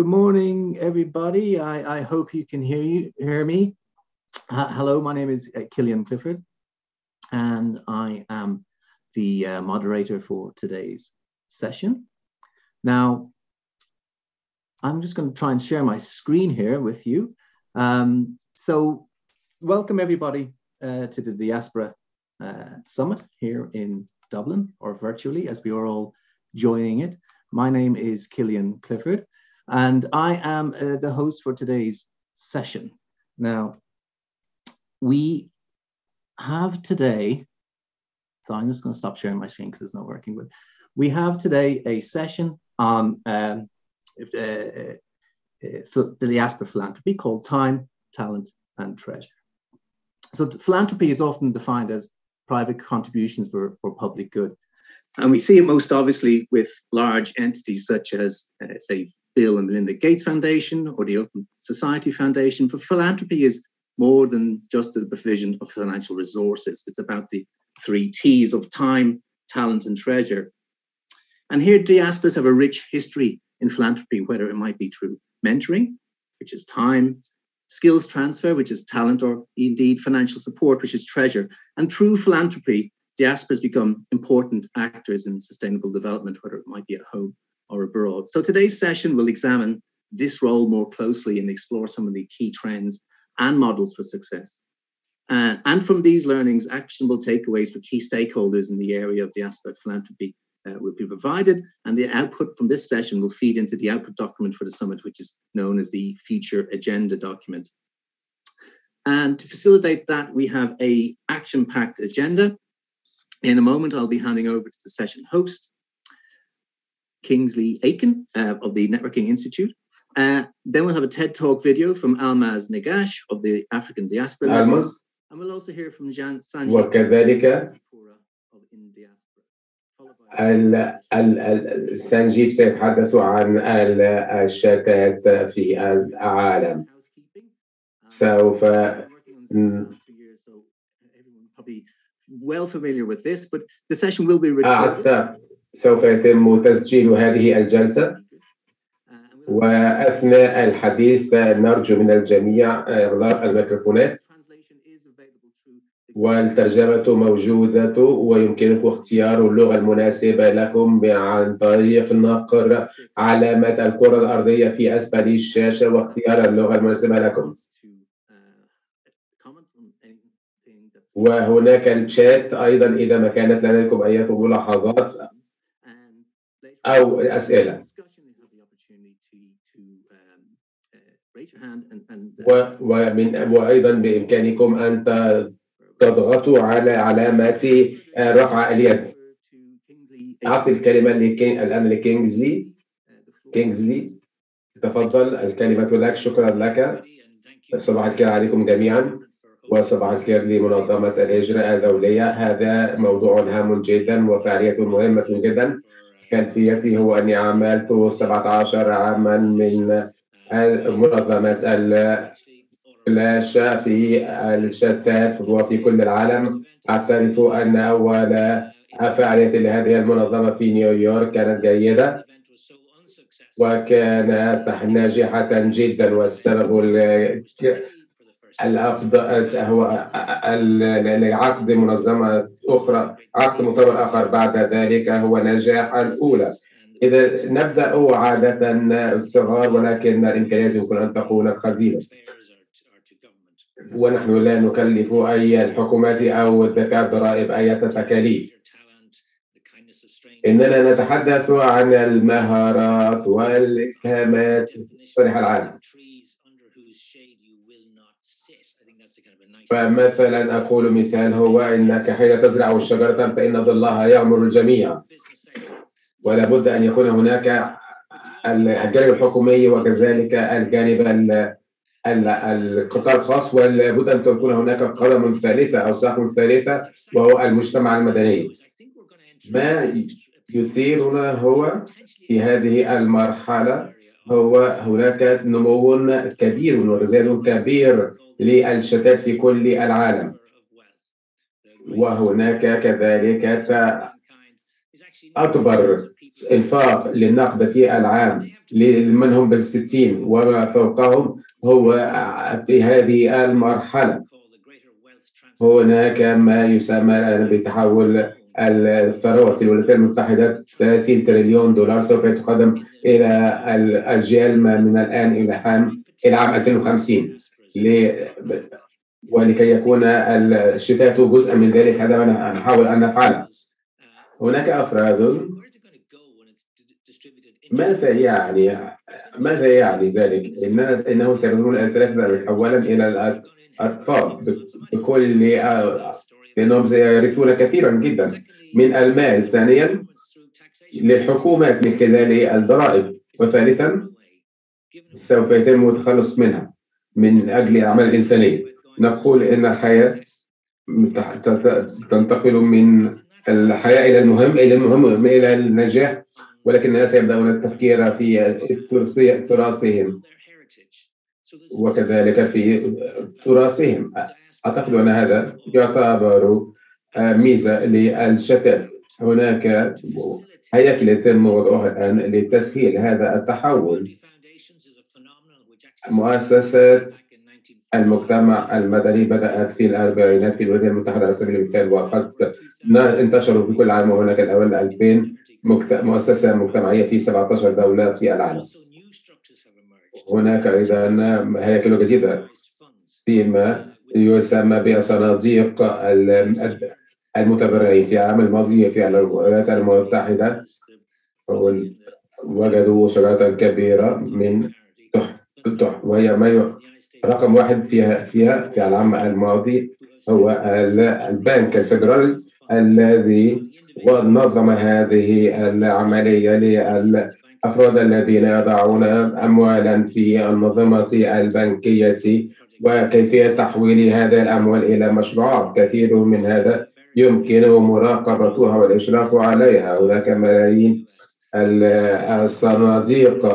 Good morning, everybody. I, I hope you can hear you hear me. Uh, hello, my name is uh, Killian Clifford, and I am the uh, moderator for today's session. Now, I'm just going to try and share my screen here with you. Um, so, welcome everybody uh, to the Diaspora uh, Summit here in Dublin, or virtually, as we are all joining it. My name is Killian Clifford, and I am uh, the host for today's session. Now, we have today, so I'm just going to stop sharing my screen because it's not working. But we have today a session on um, uh, uh, the diaspora philanthropy called Time, Talent, and Treasure. So philanthropy is often defined as private contributions for, for public good. And we see it most obviously with large entities such as, uh, say, Bill and Melinda Gates Foundation or the Open Society Foundation. But philanthropy is more than just the provision of financial resources. It's about the three T's of time, talent, and treasure. And here, diasporas have a rich history in philanthropy, whether it might be through mentoring, which is time, skills transfer, which is talent, or indeed financial support, which is treasure. And through philanthropy, diasporas become important actors in sustainable development, whether it might be at home or abroad. So today's session will examine this role more closely and explore some of the key trends and models for success. Uh, and from these learnings, actionable takeaways for key stakeholders in the area of diaspora philanthropy uh, will be provided, and the output from this session will feed into the output document for the summit, which is known as the future agenda document. And to facilitate that, we have a action-packed agenda. In a moment, I'll be handing over to the session host, Kingsley Aiken uh, of the Networking Institute. Uh, then we'll have a TED Talk video from Almaz Negash of the African Diaspora. Almaz. And we'll also hear from Jan Sanjay وكذلك of In Diaspora. ال- ال- ال- سنجيب سيتحدث عن ال- الشتات في العالم سوف Probably well familiar with this, but the session will be recorded. سوف يتم تسجيل هذه الجلسة. وأثناء الحديث نرجو من الجميع إغلاق الميكروفونات. والترجمة موجودة ويمكنكم اختيار اللغة المناسبة لكم عن طريق نقر علامة الكرة الأرضية في أسفل الشاشة واختيار اللغة المناسبة لكم. وهناك الشات أيضا إذا ما كانت لديكم أي ملاحظات أو أسئلة. و- ومن وأيضا بإمكانكم أن تضغطوا على علامة رفع اليد. أعطي الكلمة لكين الآن لكينجزلي كينجزلي تفضل. الكلمة لك شكرا لك. صباح الخير عليكم جميعا. وصباح الخير لمنظمة الهجرة الدولية. هذا موضوع هام جدا وفعالية مهمة جدا. خلفيتي هو أني عملت 17 عاما من منظمة الفلاش في الشتات وفي كل العالم. أعترف أن أول فعالية لهذه المنظمة في نيويورك كانت جيدة وكانت ناجحة جدا والسبب ال- الأفضل هو لعقد منظمة أخرى عقد مؤتمر آخر بعد ذلك هو نجاح الأولى. إذا نبدأ عادة الصغار ولكن الإمكانيات يمكن أن تكون قليلة. ونحن لا نكلف أي الحكومات أو دفع الضرائب أي تكاليف إننا نتحدث عن المهارات والإسهامات. في العالم. فمثلا أقول مثال هو أنك حين تزرع الشجرة فإن ظلها يعمر الجميع. ولا بد أن يكون هناك الجانب الحكومي وكذلك الجانب ال- ال- القطاع الخاص ولا بد أن تكون هناك قدم ثالثة أو ساق ثالثة وهو المجتمع المدني. ما يثيرنا هو في هذه المرحلة هو هناك نمو كبير وتزايد كبير للشتات في كل العالم. وهناك كذلك أكبر إنفاق للنقد في العام لمن هم بالستين وما فوقهم هو في هذه المرحلة. هناك ما يسمى بتحول الثروة في الولايات المتحدة 30 تريليون دولار سوف يتقدم إلى الأجيال من الآن إلى عام إلى عام 2050 ولكي يكون الشتات جزءا من ذلك هذا ما نحاول أن نفعله هناك أفراد ماذا يعني ماذا يعني ذلك؟ إن إنه سيكونون الثلاثة أولا إلى الأطفال بكل لأنهم سيرثون كثيرا جدا من المال ثانيا للحكومات من خلال الضرائب. وثالثا سوف يتم التخلص منها من أجل الأعمال الإنسانية نقول إن الحياة تنتقل من الحياة إلى المهم إلى المهم إلى النجاح ولكن الناس يبدأون التفكير في تراثهم وكذلك في تراثهم. أعتقد أن هذا يعتبر ميزة للشتات. هناك هياكل يتم وضعها الآن لتسهيل هذا التحول. مؤسسات المجتمع المدني بدأت في الأربعينات في الولايات المتحدة على سبيل المثال وقد انتشروا في كل عام وهناك الأول 2000 مؤسسة مجتمعية في 17 دولة في العالم. هناك أيضا هياكل جديدة فيما يسمى بصناديق المتبرعين في العام الماضي في الولايات المتحدة. وجدوا شجرة كبيرة من تح وهي ما رقم واحد فيها فيها في العام الماضي هو البنك الفيدرالي الذي نظم هذه العملية للأفراد الذين يضعون أموالا في النظمة البنكية وكيفية تحويل هذا الأموال إلى مشروعات كثير من هذا يمكن مراقبتها والإشراف عليها. هناك ملايين الصناديق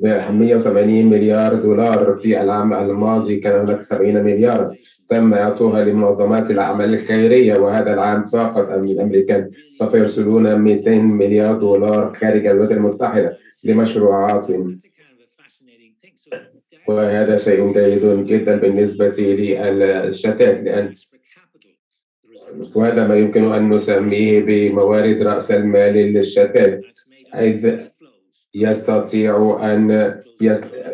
ب 180 مليار دولار في العام الماضي كان هناك 70 مليار تم إعطوها لمنظمات الأعمال الخيرية وهذا العام فقط الأمريكان سوف يرسلون 200 مليار دولار خارج الولايات المتحدة لمشروعات وهذا شيء جيد جدا بالنسبة للشتات لأن وهذا ما يمكن أن نسميه بموارد رأس المال للشتات حيث يستطيع أن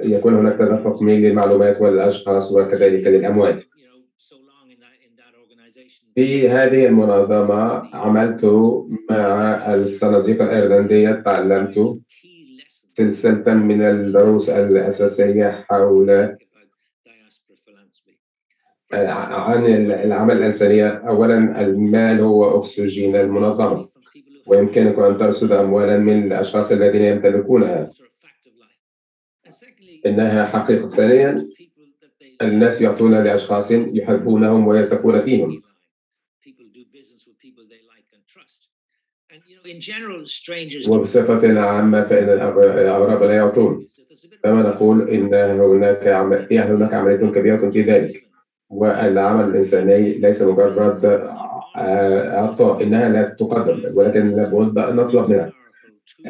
يكون هناك تدفق من للمعلومات والأشخاص وكذلك للأموال. في هذه المنظمة عملت مع الصناديق الأيرلندية تعلمت سلسلة من الدروس الأساسية حول عن العمل الإنسانية. أولا المال هو أكسجين المنظمة ويمكنك أن ترصد أموالا من الأشخاص الذين يمتلكونها. إنها حقيقة ثانيا الناس يعطون لأشخاص يحبونهم ويثقون فيهم. وبصفة عامة فإن الأغراب لا يعطون. كما نقول إن هناك عم... في هناك عملية كبيرة في ذلك. والعمل الإنساني ليس مجرد عطاء إنها لا تقدم ولكن لابد أن نطلب منها.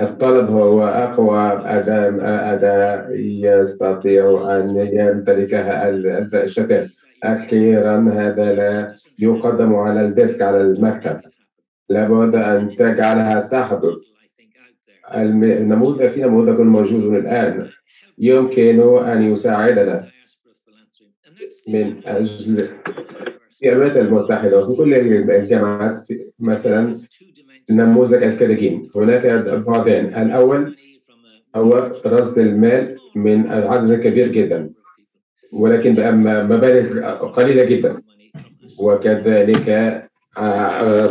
الطلب هو أقوى أداة أداة يستطيع أن يمتلكها الشتات أخيرا هذا لا يقدم على الديسك على المكتب. لابد أن تجعلها تحدث. النموذج في نموذج موجود الآن. يمكن أن يساعدنا من أجل في الولايات المتحدة وفي كل الجامعات مثلا نموذج الخريجين هناك بعدين الأول هو رصد المال من عدد كبير جدا ولكن بمبالغ قليلة جدا. وكذلك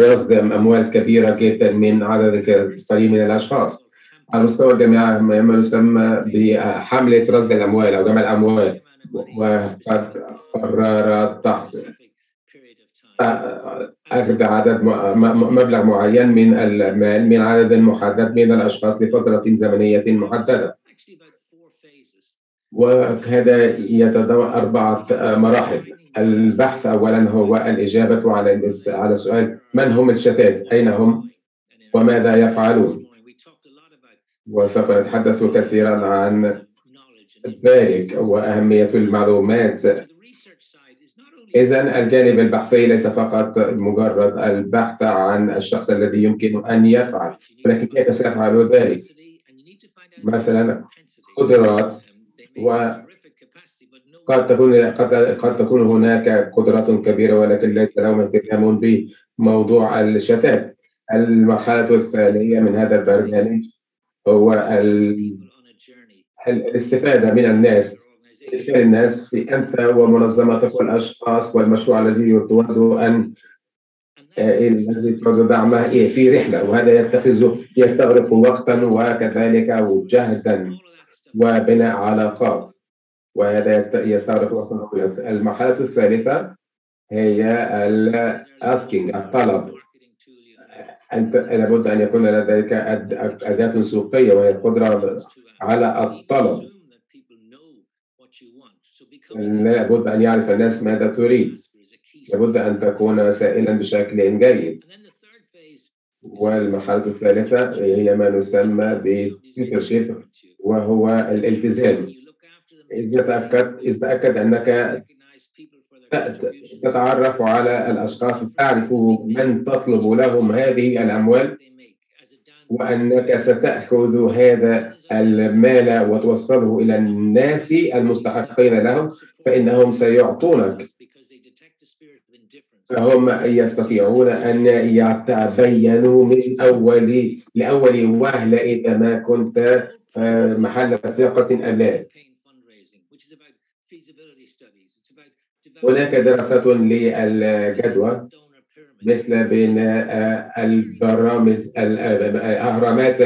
رصد أموال كبيرة جدا من عدد قليل من الأشخاص. على مستوى الجامعة ما يسمى بحملة رصد الأموال أو جمع الأموال. وقد قررت أخذ عدد مبلغ معين من المال من عدد محدد من الأشخاص لفترة زمنية محددة. وهذا يتضمن أربعة مراحل. البحث أولا هو الإجابة على على سؤال من هم الشتات؟ أين هم؟ وماذا يفعلون؟ وسوف نتحدث كثيرا عن ذلك وأهمية المعلومات. إذا الجانب البحثي ليس فقط مجرد البحث عن الشخص الذي يمكن أن يفعل ولكن كيف سيفعل ذلك؟ مثلا قدرات وقد تكون قد قد تكون هناك قدرات كبيرة ولكن ليس لهم اهتمام بموضوع الشتات. المرحلة الثانية من هذا البرنامج هو الاستفادة من الناس. إدخال الناس في أنت ومنظمتك والأشخاص والمشروع الذي تود أن الذي تود دعمه في رحلة. وهذا يتخذ يستغرق وقتا وكذلك جهدا وبناء علاقات. وهذا يستغرق المرحلة الثالثة هي ال asking الطلب. أنت لابد أن يكون لديك أداة سوقية وهي القدرة على الطلب. لابد أن يعرف الناس ماذا تريد. لابد أن تكون سائلا بشكل جيد. والمرحلة الثالثة هي ما نسمى ب stewardship وهو الالتزام. إذا تأكد أنك تتعرف على الأشخاص تعرف من تطلب لهم هذه الأموال وأنك ستأخذ هذا المال وتوصله إلى الناس المستحقين له فإنهم سيعطونك. فهم يستطيعون أن يتبينوا من أول لأول وهلة إذا ما كنت محل ثقة أم هناك دراسة للجدوى مثل بين البرامج أهرامات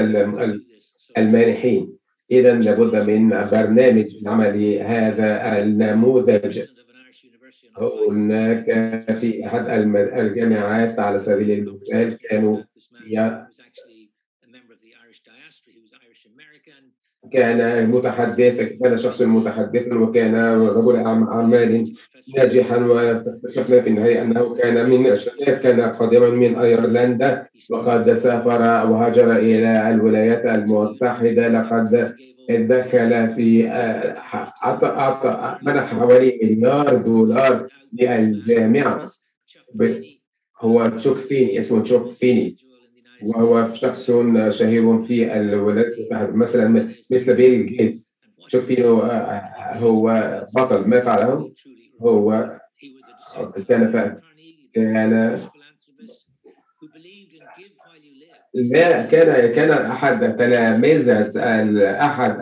المانحين. إذا لابد من برنامج عملي هذا النموذج. هناك في أحد الجامعات على سبيل المثال كانوا كان متحدث كان شخص متحدثا وكان رجل أعمال ناجحا واكتشفنا في النهاية أنه كان من الشباب كان قادما من أيرلندا وقد سافر وهاجر إلى الولايات المتحدة. لقد دخل في أعطى منح حوالي مليار دولار للجامعة. هو تشوك فيني اسمه تشوك فيني. وهو شخص شهير في الولايات المتحدة مثلا مثل بيل جيتس. تشوك فيني هو بطل. ما فعله هو كان فعلا كان لا كان كان أحد تلامذه أحد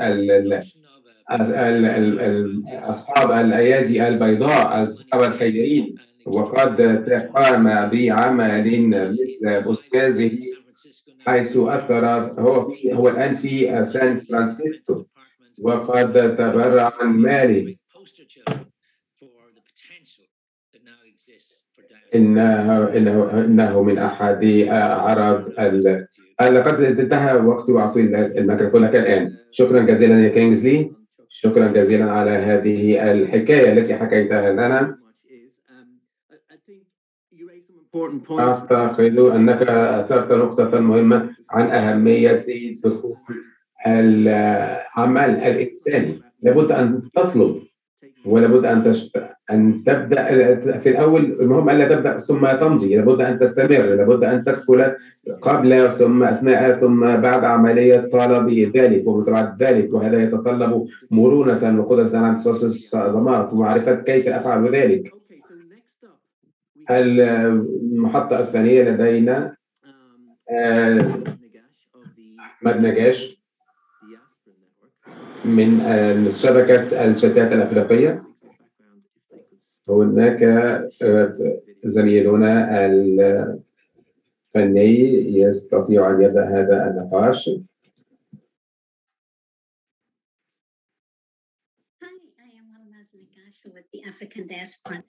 أصحاب الأيادي البيضاء أصحاب الخيرين وقد قام بعمل مثل أستاذه حيث أثر هو في هو الآن في سان فرانسيسكو. وقد تبرع عن ماله إنه, إنه, إنه من أحد أعراض لقد انتهى وقتي وأعطي الميكروفون لك الآن. شكرا جزيلا يا كينجزلي شكرا جزيلا على هذه الحكاية التي حكيتها لنا. أعتقد أنك أثرت نقطة مهمة عن أهمية دخول العمل الإنساني. لابد أن تطلب ولابد أن تشت... أن تبدأ في الأول المهم الا تبدأ ثم تمضي. لابد أن تستمر لابد أن تدخل قبل ثم أثناء ثم بعد عملية طلب ذلك ومتابعه ذلك. وهذا يتطلب مرونة وقدرة على امتصاص الصدمات ومعرفة كيف أفعل ذلك. المحطة الثانية لدينا أحمد نجاش من شبكة الشتات الأفريقية. هناك زميلنا الفني يستطيع أن يبدأ هذا النقاش. African Diaspora.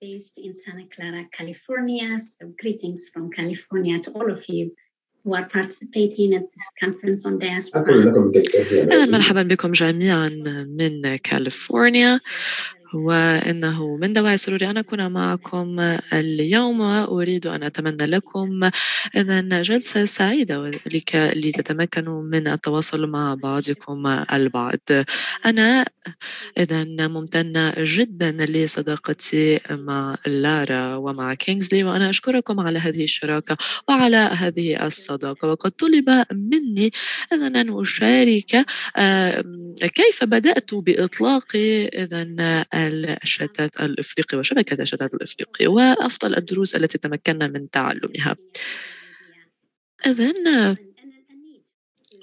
based in Santa Clara, California. So greetings from California to all of you. who are participating at this conference on diaspora. أهلا مرحبا بكم جميعا من كاليفورنيا وإنه من دواعي سروري أن أكون معكم اليوم أريد أن أتمنى لكم إذا جلسة سعيدة لتتمكنوا من التواصل مع بعضكم البعض. أنا إذا ممتنة جدا لصداقتي مع لارا ومع كينغزلي وأنا أشكركم على هذه الشراكة وعلى هذه الصداقة. وقد طلب مني إذا أن أشارك كيف بدأت بإطلاق إذا الشتات الإفريقي وشبكة الشتات الإفريقي وأفضل الدروس التي تمكنا من تعلمها. إذن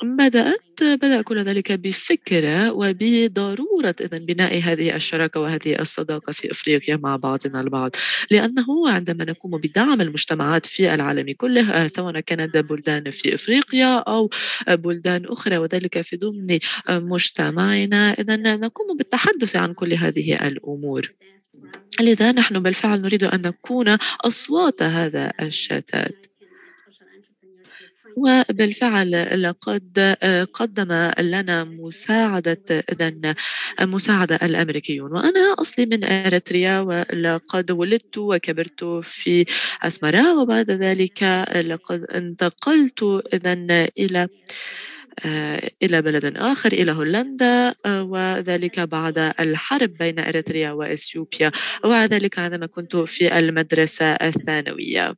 بدأت بدأ كل ذلك بفكرة وبضرورة إذا بناء هذه الشراكة وهذه الصداقة في أفريقيا مع بعضنا البعض. لأنه عندما نقوم بدعم المجتمعات في العالم كله سواء كانت بلدان في أفريقيا أو بلدان أخرى وذلك في ضمن مجتمعنا إذا نقوم بالتحدث عن كل هذه الأمور. لذا نحن بالفعل نريد أن نكون أصوات هذا الشتات. وبالفعل لقد قدم لنا مساعدة إذا مساعدة الأمريكيون. وأنا أصلي من إريتريا ولقد ولدت وكبرت في أسمرا وبعد ذلك لقد انتقلت إذا إلى إلى بلد آخر إلى هولندا وذلك بعد الحرب بين إريتريا وإثيوبيا. وذلك عندما كنت في المدرسة الثانوية.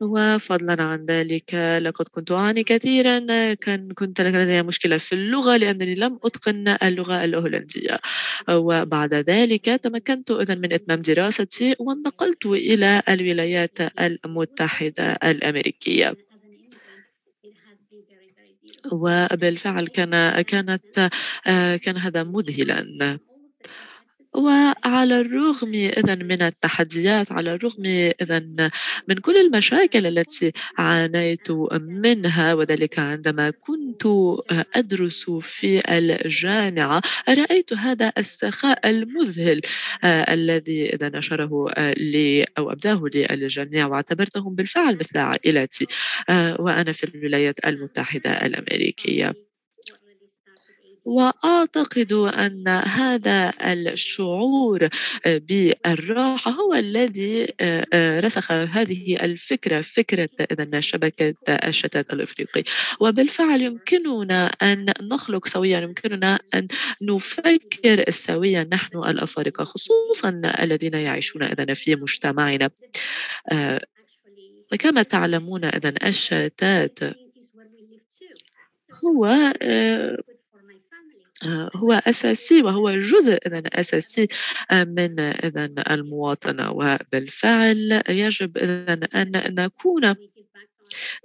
وفضلا عن ذلك. لقد كنت أعاني كثيرا كان كنت لدي مشكلة في اللغة لأنني لم أتقن اللغة الهولندية. وبعد ذلك تمكنت إذا من إتمام دراستي وانتقلت إلى الولايات المتحدة الأمريكية. وبالفعل كان كانت كان هذا مذهلا. وعلى الرغم إذا من التحديات على الرغم إذا من كل المشاكل التي عانيت منها وذلك عندما كنت أدرس في الجامعة رأيت هذا السخاء المذهل الذي إذا نشره لي أو أبداه لي الجميع واعتبرتهم بالفعل مثل عائلتي وأنا في الولايات المتحدة الأمريكية. وأعتقد أن هذا الشعور بالراحة هو الذي رسخ هذه الفكرة فكرة اذا شبكة الشتات الإفريقي. وبالفعل يمكننا أن نخلق سويا يمكننا أن نفكر سويا نحن الأفارقة خصوصا الذين يعيشون اذا في مجتمعنا. كما تعلمون اذا الشتات هو آه، هو أساسي وهو جزء إذا أساسي آه، من إذا المواطنة وبالفعل يجب إذا أن نكون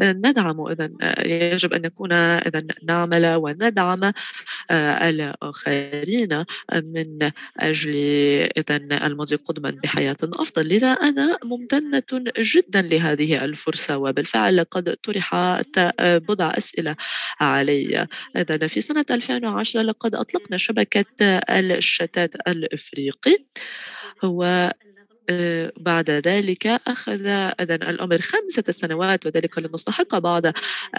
ندعم إذا يجب أن نكون إذا نعمل وندعم آه، الآخرين من أجل إذا المضي قدما بحياة أفضل. لذا أنا ممتنة جدا لهذه الفرصة وبالفعل قد طرحت بضع أسئلة علي. إذا في سنة 2010 لقد أطلقنا شبكة الشتات الإفريقي هو آه، بعد ذلك أخذ إذا الأمر خمسة سنوات وذلك لنستحق بعض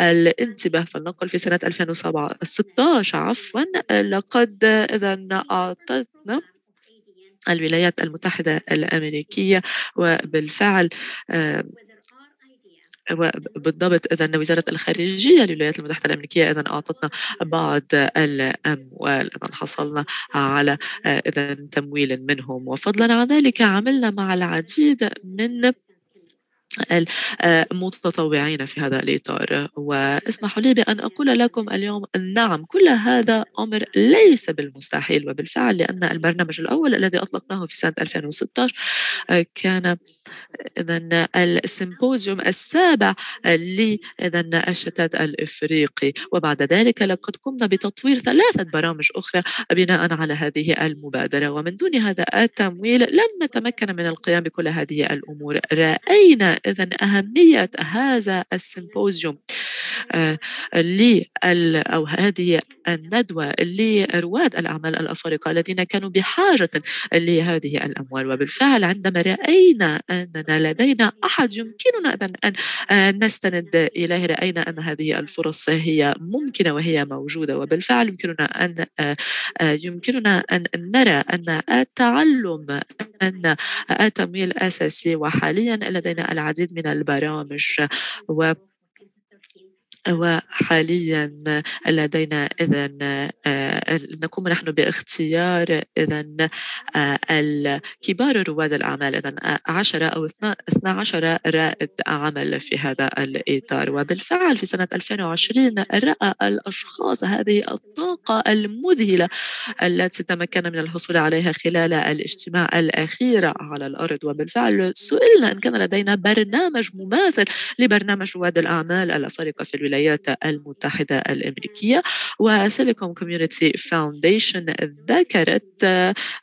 الانتباه. فلنقل في سنة 2016 عفوا لقد إذا أعطتنا الولايات المتحدة الأمريكية وبالفعل آه، بالضبط اذا وزارة الخارجية للولايات المتحدة الأمريكية اذا أعطتنا بعض الأموال. اذا حصلنا على اذا تمويل منهم. وفضلا عن ذلك عملنا مع العديد من المتطوعين في هذا الإطار. واسمحوا لي بأن أقول لكم اليوم نعم كل هذا أمر ليس بالمستحيل وبالفعل لأن البرنامج الأول الذي أطلقناه في سنة 2016 كان إذا ال symposium السابع لإذا الشتات الإفريقي. وبعد ذلك لقد قمنا بتطوير ثلاثة برامج أخرى بناء على هذه المبادرة. ومن دون هذا التمويل لن نتمكن من القيام بكل هذه الأمور. رأينا إذا أهمية هذا ال symposium آه، أو هذه الندوة لرواد الأعمال الأفارقة الذين كانوا بحاجة لهذه الأموال. وبالفعل عندما رأينا أننا لدينا أحد يمكننا أن نستند إليه رأينا أن هذه الفرص هي ممكنة وهي موجودة. وبالفعل يمكننا أن يمكننا أن نرى أن التعلم أن التمويل أساسي وحاليا لدينا العديد من البرامج و وحاليا لدينا اذا آه، نقوم نحن باختيار اذا آه، الكبار رواد الأعمال. اذا 10 أو 12 رائد عمل في هذا الإطار. وبالفعل في سنة 2020 رأى الأشخاص هذه الطاقة المذهلة التي تمكن من الحصول عليها خلال الاجتماع الأخير على الأرض. وبالفعل سئلنا إن كان لدينا برنامج مماثل لبرنامج رواد الأعمال الأفارقة في الولايات الولايات المتحدة الأمريكية و Silicon Community Foundation ذكرت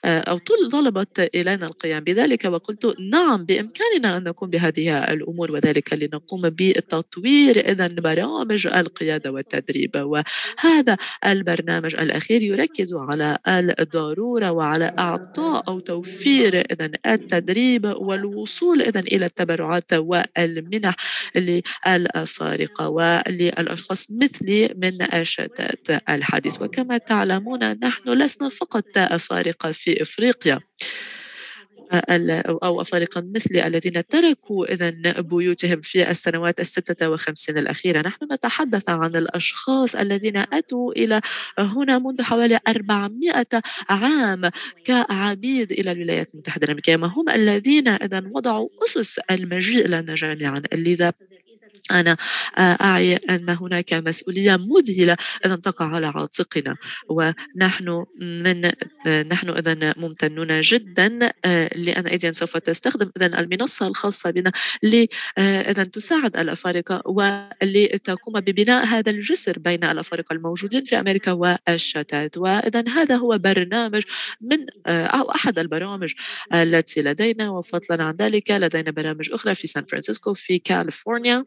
أو طلبت إلينا القيام بذلك وقلت نعم بإمكاننا أن نقوم بهذه الأمور وذلك لنقوم بتطوير إذا برامج القيادة والتدريب. وهذا البرنامج الأخير يركز على الضرورة وعلى إعطاء أو توفير إذا التدريب والوصول إذا إلى التبرعات والمنح للأفارقة للأشخاص مثلي من الشتات الحديث. وكما تعلمون نحن لسنا فقط أفارقة في إفريقيا. أو أفارقة مثلي الذين تركوا إذا بيوتهم في السنوات الستة وخمسين الأخيرة. نحن نتحدث عن الأشخاص الذين أتوا إلى هنا منذ حوالي 400 عام كعبيد إلى الولايات المتحدة الأمريكية. ما هم الذين إذا وضعوا أسس المجيء لنا جميعا؟ لذا أنا آه، أعي أن هناك مسؤولية مذهلة إذا تقع على عاتقنا ونحن من آه، نحن إذا ممتنون جدا آه، لأن أيديا سوف تستخدم إذا المنصة الخاصة بنا إذا تساعد الأفارقة ولتقوم ببناء هذا الجسر بين الأفارقة الموجودين في أمريكا والشتات. وإذا هذا هو برنامج من أو أحد البرامج التي لدينا وفضلا عن ذلك لدينا برامج أخرى في سان فرانسيسكو في كاليفورنيا.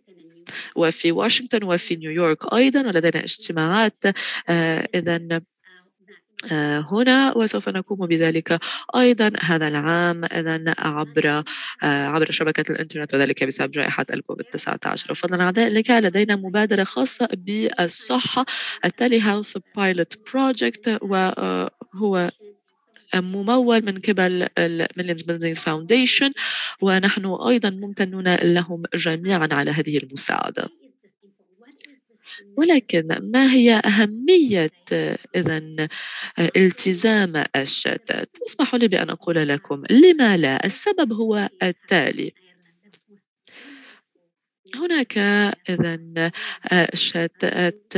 وفي واشنطن وفي نيويورك أيضا ولدينا اجتماعات آه، إذا آه، هنا وسوف نقوم بذلك أيضا هذا العام اذا عبر آه، عبر شبكة الإنترنت وذلك بسبب جائحة الكوفيد 19 وفضلا عن ذلك لدينا مبادرة خاصة بالصحة التالي health pilot project وهو ممول من قبل الميلينز بيلدينغز foundation ونحن أيضا ممتنون لهم جميعا على هذه المساعدة ولكن ما هي أهمية إذا التزام الشتات؟ أسمحوا لي بأن أقول لكم لما لا؟ السبب هو التالي هناك إذا آه، شتات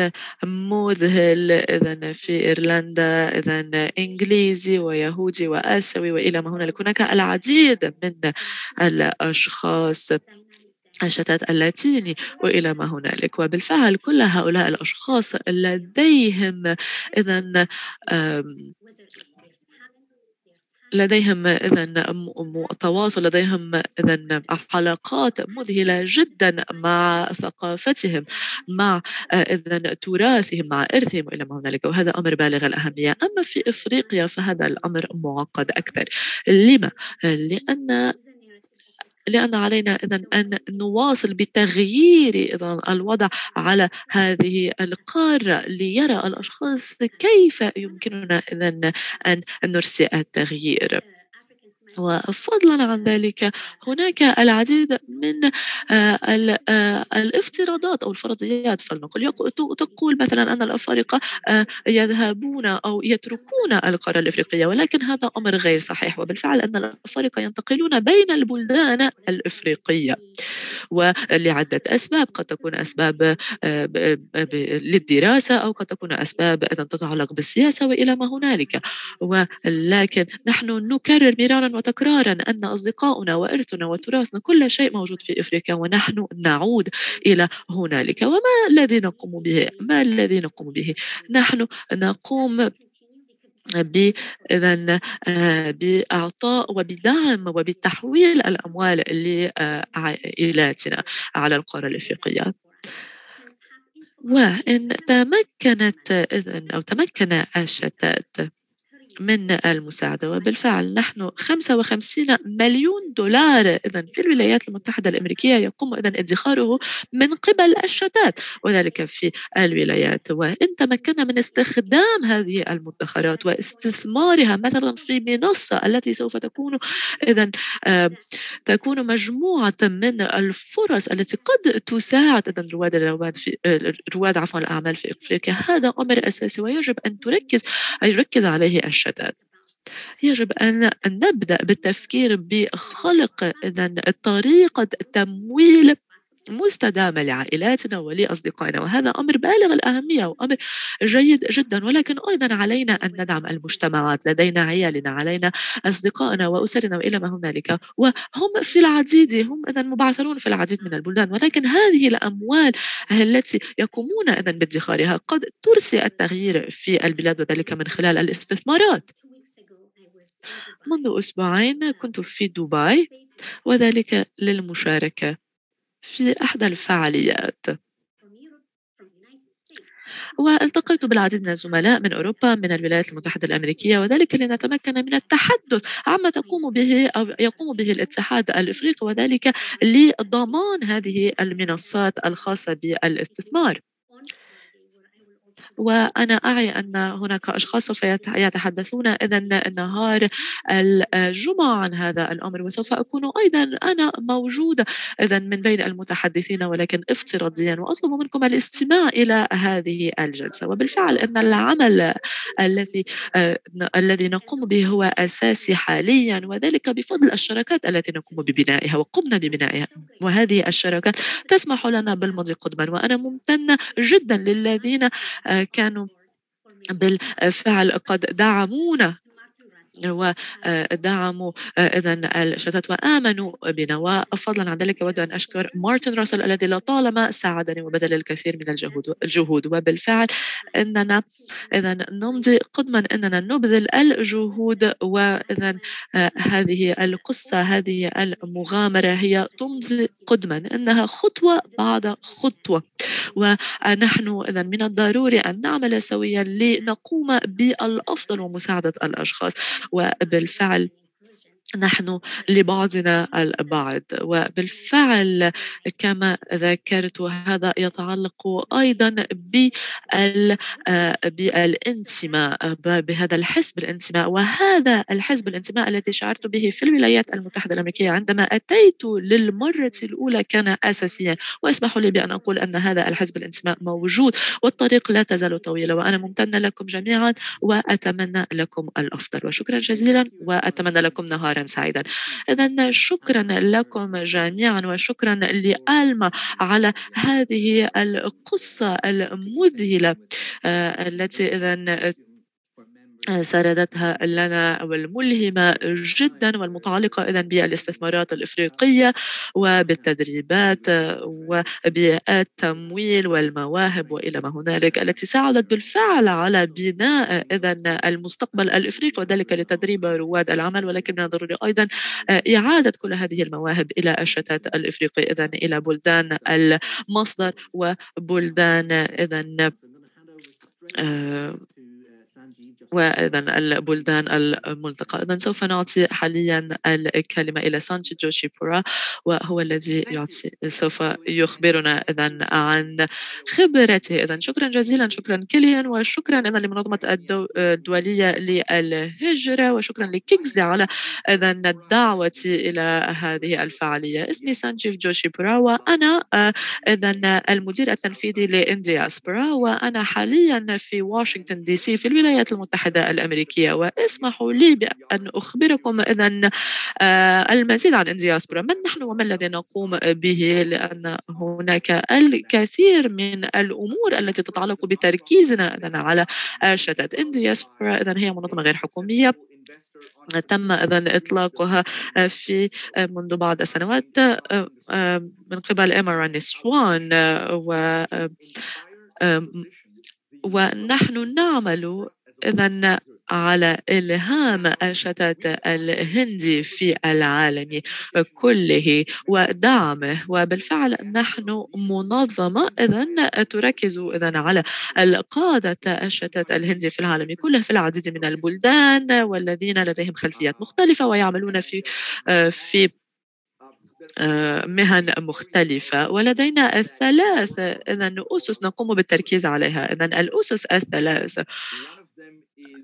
مذهل إذا في إيرلندا إذا إنجليزي ويهودي وآسيوي وإلى ما هنالك. هناك العديد من الأشخاص الشتات اللاتيني وإلى ما هنالك. وبالفعل كل هؤلاء الأشخاص لديهم اذا لديهم إذا تواصل لديهم إذا علاقات مذهلة جدا مع ثقافتهم مع إذا تراثهم مع إرثهم إلى ما هنالك. وهذا أمر بالغ الأهمية. أما في إفريقيا فهذا الأمر معقد أكثر. لما؟ لأن لأن علينا إذا أن نواصل بتغيير إذا الوضع على هذه القارة ليرى الأشخاص كيف يمكننا إذا أن نرسي التغيير. وفضلا عن ذلك. هناك العديد من آه، آه، الافتراضات أو الفرضيات. فلنقل تقول مثلا أن الأفارقة آه، يذهبون أو يتركون القارة الإفريقية ولكن هذا أمر غير صحيح. وبالفعل أن الأفارقة ينتقلون بين البلدان الإفريقية. ولعدة أسباب. قد تكون أسباب للدراسة أو قد تكون أسباب تتعلق بالسياسة وإلى ما هنالك. ولكن نحن نكرر مرارا وتكرارا أن أصدقاؤنا وإرثنا وتراثنا كل شيء موجود في إفريقيا ونحن نعود إلى هنالك وما الذي نقوم به؟ ما الذي نقوم به؟ نحن نقوم إذا بإعطاء وبدعم وبتحويل الأموال لعائلاتنا على القارة الإفريقية وإن تمكنت إذن أو تمكن الشتات من المساعدة. وبالفعل نحن 55 مليون دولار. إذا في الولايات المتحدة الأمريكية يقوم إذا ادخاره من قبل الشتات وذلك في الولايات. وإن تمكنا من استخدام هذه المدخرات واستثمارها مثلا في منصة التي سوف تكون إذا تكون مجموعة من الفرص التي قد تساعد إذا رواد الرواد في رواد عفوا الأعمال في إفريقيا هذا أمر أساسي. ويجب أن تركز يركز عليه الشتات الشتات يجب أن نبدأ بالتفكير بخلق إذا طريقة تمويل مستدامة لعائلاتنا ولأصدقائنا وهذا أمر بالغ الأهمية وأمر جيد جدا. ولكن أيضا علينا أن ندعم المجتمعات لدينا عيالنا علينا أصدقائنا وأسرنا وإلى ما هنالك. وهم في العديد هم إذا مبعثرون في العديد من البلدان. ولكن هذه الأموال التي يقومون إذا بادخارها قد ترسي التغيير في البلاد وذلك من خلال الاستثمارات. منذ أسبوعين كنت في دبي وذلك للمشاركة في إحدى الفعاليات. والتقيت بالعديد من الزملاء من أوروبا من الولايات المتحدة الأمريكية وذلك لنتمكن من التحدث عما تقوم به أو يقوم به الاتحاد الإفريقي وذلك لضمان هذه المنصات الخاصة بالاستثمار. وأنا أعي أن هناك أشخاص سوف يتحدثون إذا نهار الجمعة عن هذا الأمر وسوف أكون أيضا أنا موجودة إذا من بين المتحدثين ولكن افتراضيا وأطلب منكم الاستماع إلى هذه الجلسة. وبالفعل أن العمل الذي الذي نقوم به هو أساسي حاليا وذلك بفضل الشراكات التي نقوم ببنائها وقمنا ببنائها. وهذه الشراكات تسمح لنا بالمضي قدما وأنا ممتنة جدا للذين كانوا بالفعل قد دعمونا ودعموا إذا الشتات وآمنوا بنا. وفضلا عن ذلك أود أن أشكر مارتن راسل الذي لطالما ساعدني وبذل الكثير من الجهود الجهود. وبالفعل إننا إذا نمضي قدما إننا نبذل الجهود. وإذا هذه القصة هذه المغامرة هي تمضي قدما إنها خطوة بعد خطوة. ونحن اذا من الضروري أن نعمل سويا لنقوم بالأفضل ومساعدة الأشخاص. وبالفعل نحن لبعضنا البعض. وبالفعل كما ذكرت هذا يتعلق أيضا بالانتماء بهذا الحزب الانتماء. وهذا الحزب الانتماء الذي شعرت به في الولايات المتحدة الأمريكية عندما أتيت للمرة الأولى كان اساسيا. واسمحوا لي بأن أقول أن هذا الحزب الانتماء موجود. والطريق لا تزال طويله وأنا ممتنة لكم جميعا وأتمنى لكم الأفضل. وشكرا جزيلا وأتمنى لكم نهارا. سعيدا. إذا شكرا لكم جميعا وشكرا لألما على هذه القصة المذهلة آه، التي إذا سردتها لنا والملهمة جدا والمتعلقة إذا بالاستثمارات الإفريقية وبالتدريبات وبالتمويل والمواهب وإلى ما هنالك التي ساعدت بالفعل على بناء إذا المستقبل الإفريقي وذلك لتدريب رواد العمل. ولكن من الضروري أيضا إعادة كل هذه المواهب إلى الشتات الإفريقي إذا إلى بلدان المصدر وبلدان إذا آه وإذا البلدان الملتقى. إذا سوف نعطي حاليا الكلمة إلى سانجي جوشي بورا وهو الذي يعطي سوف يخبرنا إذا عن خبرته. إذا شكرا جزيلا شكرا كيليان وشكرا إذا لمنظمة الدولية للهجرة وشكرا لكينجزلي على إذا الدعوة إلى هذه الفعالية. اسمي سانجيف جوشي بورا وأنا إذا المدير التنفيذي لاندياسبرا وأنا حاليا في واشنطن دي سي في الولايات المتحدة. المتحدة الأمريكية. واسمحوا لي بأن أخبركم إذا آه، المزيد عن اندياسبرا من نحن وما الذي نقوم به؟ لأن هناك الكثير من الأمور التي تتعلق بتركيزنا إذا على الشتات. اندياسبرا إذا هي منظمة غير حكومية. تم اذا إطلاقها في منذ بعض السنوات آه، من قبل امران سوان. و ونحن نعمل إذا على إلهام الشتات الهندي في العالم كله ودعمه وبالفعل نحن منظمة. إذا تركز إذا على القادة الشتات الهندي في العالم كله في العديد من البلدان والذين لديهم خلفيات مختلفة ويعملون في في مهن مختلفة. ولدينا الثلاث إذا أسس نقوم بالتركيز عليها. إذا الأسس الثلاث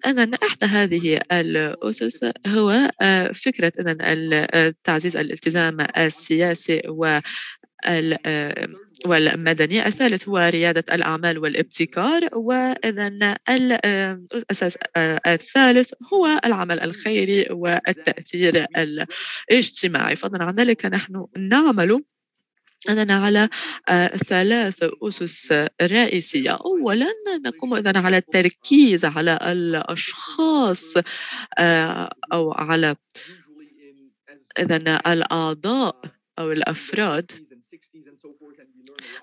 إذا إحدى هذه الأسس هو آه، فكرة إذا تعزيز الالتزام السياسي و آه، والمدني. الثالث هو ريادة الأعمال والابتكار. وإذا الأساس آه، الثالث هو العمل الخيري والتأثير الاجتماعي. فضلا عن ذلك نحن نعمل أننا على آه، ثلاث أسس رئيسية. أولا نقوم إذن على التركيز على الأشخاص آه، أو على إذن الأعضاء أو الأفراد.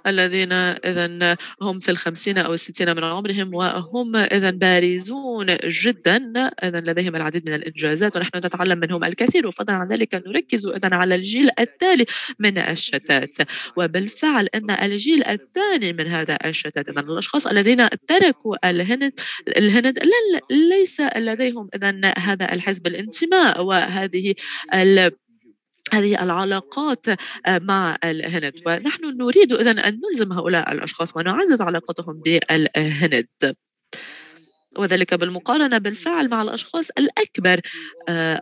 الذين إذا هم في الخمسين أو الستين من عمرهم وهم إذا بارزون جدا إذا لديهم العديد من الإنجازات. ونحن نتعلم منهم الكثير. وفضلا عن ذلك نركز إذا على الجيل التالي من الشتات. وبالفعل أن الجيل الثاني من هذا الشتات إذا الأشخاص الذين تركوا الهند الهند ليس لديهم إذا هذا الحزب الانتماء. وهذه هذه العلاقات آه، مع الهند. ونحن نريد إذن أن نلزم هؤلاء الأشخاص ونعزز علاقتهم بالهند. وذلك بالمقارنة بالفعل مع الأشخاص الأكبر آه،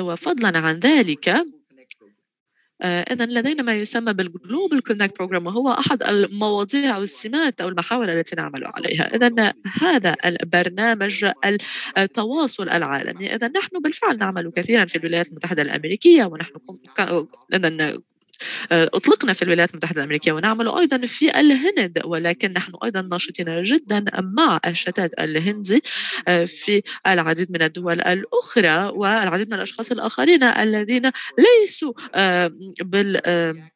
وفضلا عن ذلك إذا لدينا ما يسمى بال global connect program وهو أحد المواضيع أو السمات أو المحاور التي نعمل عليها. إذا هذا البرنامج التواصل العالمي. إذا نحن بالفعل نعمل كثيرا في الولايات المتحدة الأمريكية ونحن إذا آه، أطلقنا في الولايات المتحدة الأمريكية ونعمل أيضا في الهند ولكن نحن أيضا ناشطين جدا مع الشتات الهندي آه، في العديد من الدول الأخرى والعديد من الأشخاص الآخرين الذين ليسوا آه، بال آه،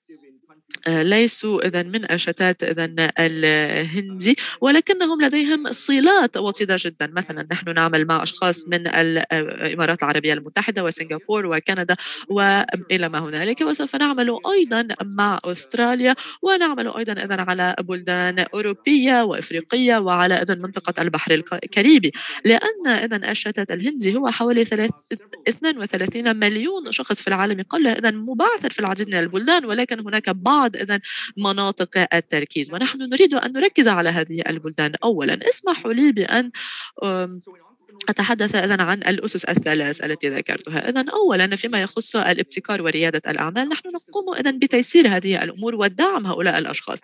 ليسوا إذا من أشتات إذا الهندي ولكنهم لديهم صلات وطيدة جدا. مثلا نحن نعمل مع أشخاص من الإمارات العربية المتحدة وسنغافور وكندا وإلى ما هنالك. وسوف نعمل أيضا مع أستراليا ونعمل أيضا إذا على بلدان أوروبية وإفريقية وعلى إذا منطقة البحر الكاريبي. لأن إذا الشتات الهندي هو حوالي 32 مليون شخص في العالم كله إذا مبعثر في العديد من البلدان ولكن هناك بعض بعض إذا مناطق التركيز. ونحن نريد أن نركز على هذه البلدان. أولا اسمحوا لي بأن أتحدث إذا عن الأسس الثلاث التي ذكرتها. إذا أولا فيما يخص الابتكار وريادة الأعمال نحن نقوم إذا بتيسير هذه الأمور ودعم هؤلاء الأشخاص.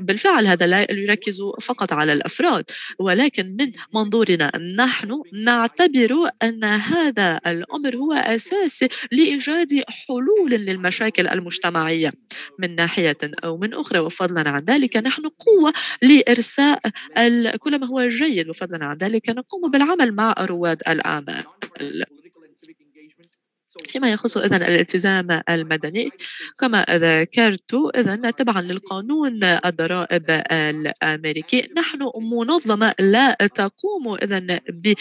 بالفعل هذا لا يركز فقط على الأفراد ولكن من منظورنا نحن نعتبر أن هذا الأمر هو أساسي لإيجاد حلول للمشاكل المجتمعية. من ناحية أو من أخرى وفضلا عن ذلك نحن قوة لإرساء كل ما هو جيد وفضلا عن ذلك نقوم بالعمل مع رواد الأعمال. فيما يخص إذا الالتزام المدني كما ذكرت إذا تبعا للقانون الضرائب الأمريكي نحن منظمة لا تقوم إذا ب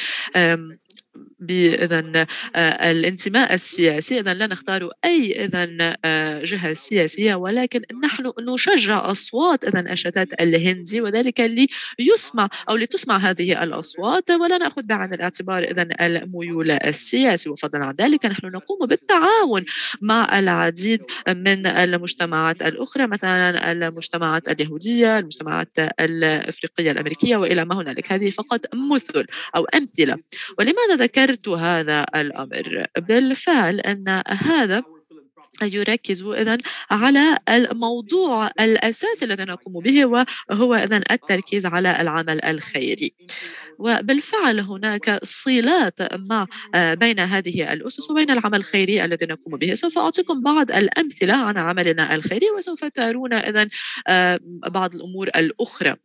باذا آه، الانتماء السياسي. اذا لا نختار أي اذا آه، جهة سياسية ولكن نحن نشجع أصوات اذا الشتات الهندي وذلك ليسمع أو لتسمع هذه الأصوات ولا نأخذ بعين الاعتبار اذا الميول السياسي. وفضلا عن ذلك نحن نقوم بالتعاون مع العديد من المجتمعات الأخرى مثلا المجتمعات اليهودية المجتمعات الأفريقية الأمريكية وإلى ما هنالك. هذه فقط مثل أو أمثلة. ولماذا ذكرت هذا الأمر. بالفعل أن هذا يركز اذا على الموضوع الأساسي الذي نقوم به وهو اذا التركيز على العمل الخيري. وبالفعل هناك صلات مع بين هذه الأسس وبين العمل الخيري الذي نقوم به. سوف أعطيكم بعض الأمثلة عن عملنا الخيري وسوف ترون اذا بعض الأمور الأخرى.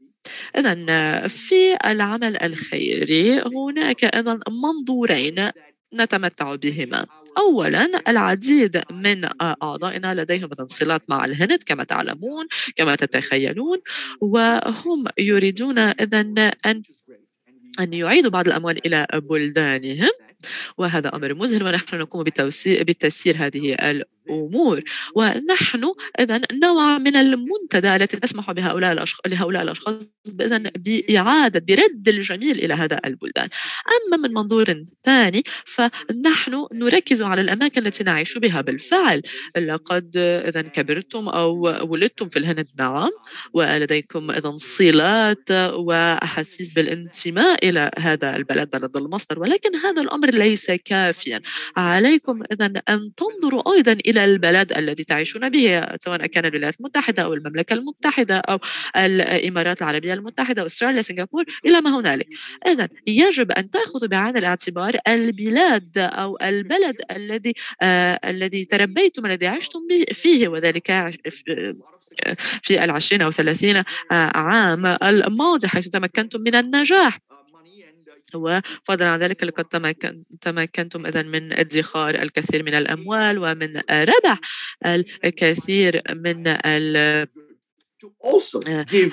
إذا في العمل الخيري هناك أيضا منظورين نتمتع بهما. اولا العديد من أعضائنا لديهم صلات مع الهند كما تعلمون كما تتخيلون وهم يريدون اذا أن أن يعيدوا بعض الأموال إلى بلدانهم. وهذا أمر مزهر ونحن نقوم بتسيير هذه الأمور. ونحن إذا نوع من المنتدى التي تسمح بهؤلاء الأشخاص لهؤلاء الأشخاص إذا بإعادة برد الجميل إلى هذا البلدان. أما من منظور ثاني فنحن نركز على الأماكن التي نعيش بها. بالفعل لقد إذا كبرتم أو ولدتم في الهند. نعم ولديكم إذا صلات وأحاسيس بالانتماء إلى هذا البلد بلد المصدر. ولكن هذا الأمر ليس كافيا. عليكم إذا أن تنظروا أيضا إلى البلد الذي تعيشون به سواء كان الولايات المتحدة أو المملكة المتحدة أو الإمارات العربية المتحدة أستراليا سنغافورة إلى ما هنالك. إذا يجب أن تأخذوا بعين الاعتبار البلاد أو البلد الذي آه الذي تربيتم الذي عشتم فيه وذلك في العشرين أو ثلاثين عام الماضي حيث تمكنتم من النجاح. وفضلا عن ذلك لقد تمكنتم إذا من ادخار الكثير من الأموال ومن ربح الكثير من ال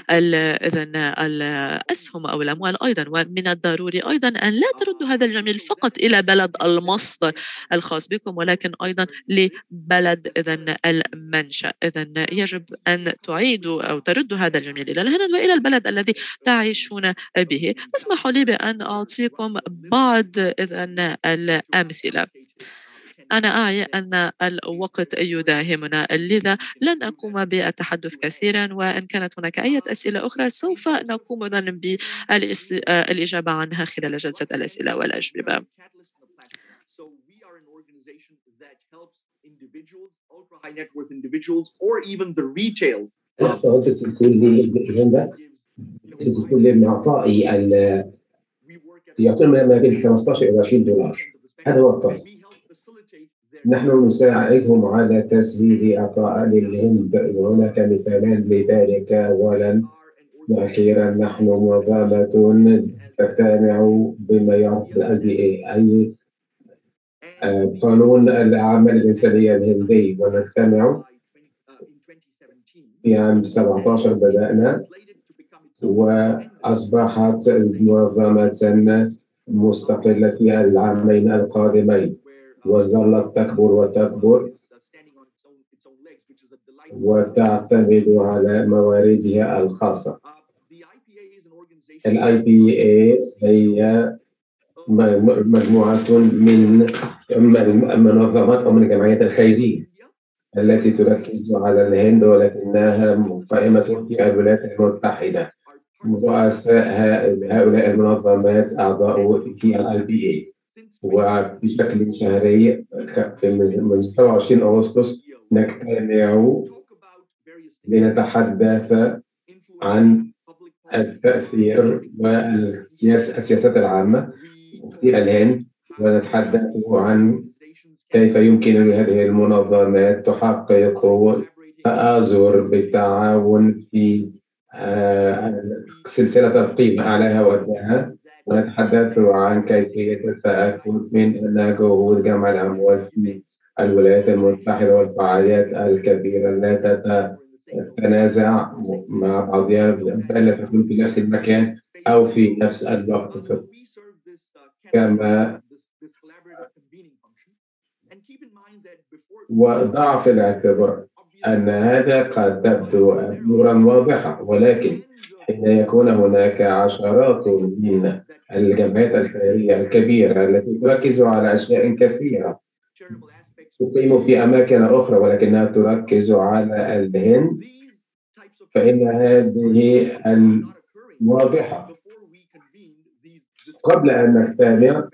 اذا الاسهم أو الأموال أيضا ومن الضروري أيضا أن لا تردوا هذا الجميل فقط إلى بلد المصدر الخاص بكم ولكن أيضا لبلد اذا المنشأ. اذا يجب أن تعيدوا أو تردوا هذا الجميل إلى الهند وإلى البلد الذي تعيشون به. أسمحوا لي بأن أعطيكم بعض اذا الأمثلة. أنا أعي أن الوقت يداهمنا. لذا لن أقوم بالتحدث كثيرا وإن كانت هناك أي أسئلة أخرى سوف نقوم بالإجابة عنها خلال جلسة الأسئلة والأجوبة. high net worth ما بين 15 إلى 20 دولار. هذا هو الطرف نحن نساعدهم على تسهيل عطاء للهند وهناك مثالان لذلك. أولا وأخيرا نحن منظمة تقتنع بما يعرف بال أي آه، قانون الأعمال الإنسانية الهندي. ونجتمع في عام 17 بدأنا وأصبحت منظمة مستقلة في العامين القادمين. وظلت تكبر وتكبر. وتعتمد على مواردها الخاصة. BI هي مجموعة من منظمات أو من الجمعيات الخيرية التي تركز على الهند ولكنها قائمة في الولايات المتحدة. رؤساء هؤلاء المنظمات أعضاء في ال IPI وبشكل شهري من 27 أغسطس نجتمع لنتحدث عن التأثير والسياسات العامة في الهند ونتحدث عن كيف يمكن لهذه المنظمات تحقق تآزر بالتعاون في آه، سلسلة القيمة أعلاها وأدناها ونتحدث عن كيفية التأكد من أن جهود جمع الأموال في الولايات المتحدة والفعاليات الكبيرة لا تتنازع مع بعضها بل تكون في نفس المكان أو في نفس الوقت. كما وضع في الاعتبار أن هذا قد تبدو أمورا واضحة ولكن حين يكون هناك عشرات من الجمعيات الخيرية الكبيرة التي تركز على أشياء كثيرة. تقيم في أماكن أخرى ولكنها تركز على الهند. فإن هذه الواضحة. قبل أن نجتمع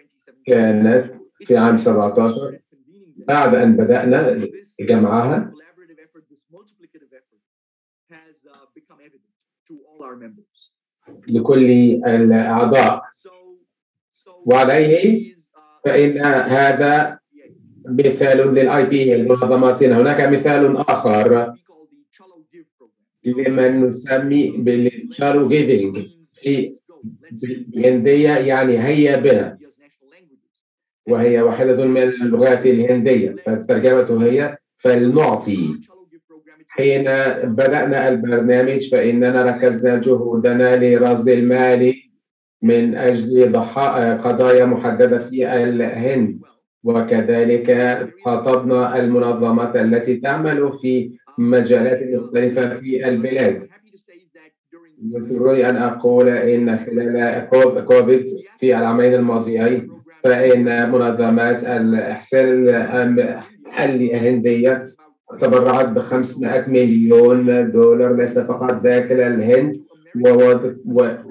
كانت في عام 17 بعد أن بدأنا جمعها لكل الأعضاء. وعليه فإن هذا مثال للاي بي المنظمات هناك مثال آخر لمن نسمي بالشارو جيفينج في الهندية يعني هيا بنا. وهي واحدة من اللغات الهندية. فالترجمة هي فلنعطي حين بدأنا البرنامج فإننا ركزنا جهودنا لرصد المال من أجل قضايا محددة في الهند. وكذلك خاطبنا المنظمات التي تعمل في مجالات مختلفة في البلاد. يسرني أن أقول إن خلال كوفيد في العامين الماضيين فإن منظمات الإحسان الهندية تبرعت ب 500 مليون دولار ليس فقط داخل الهند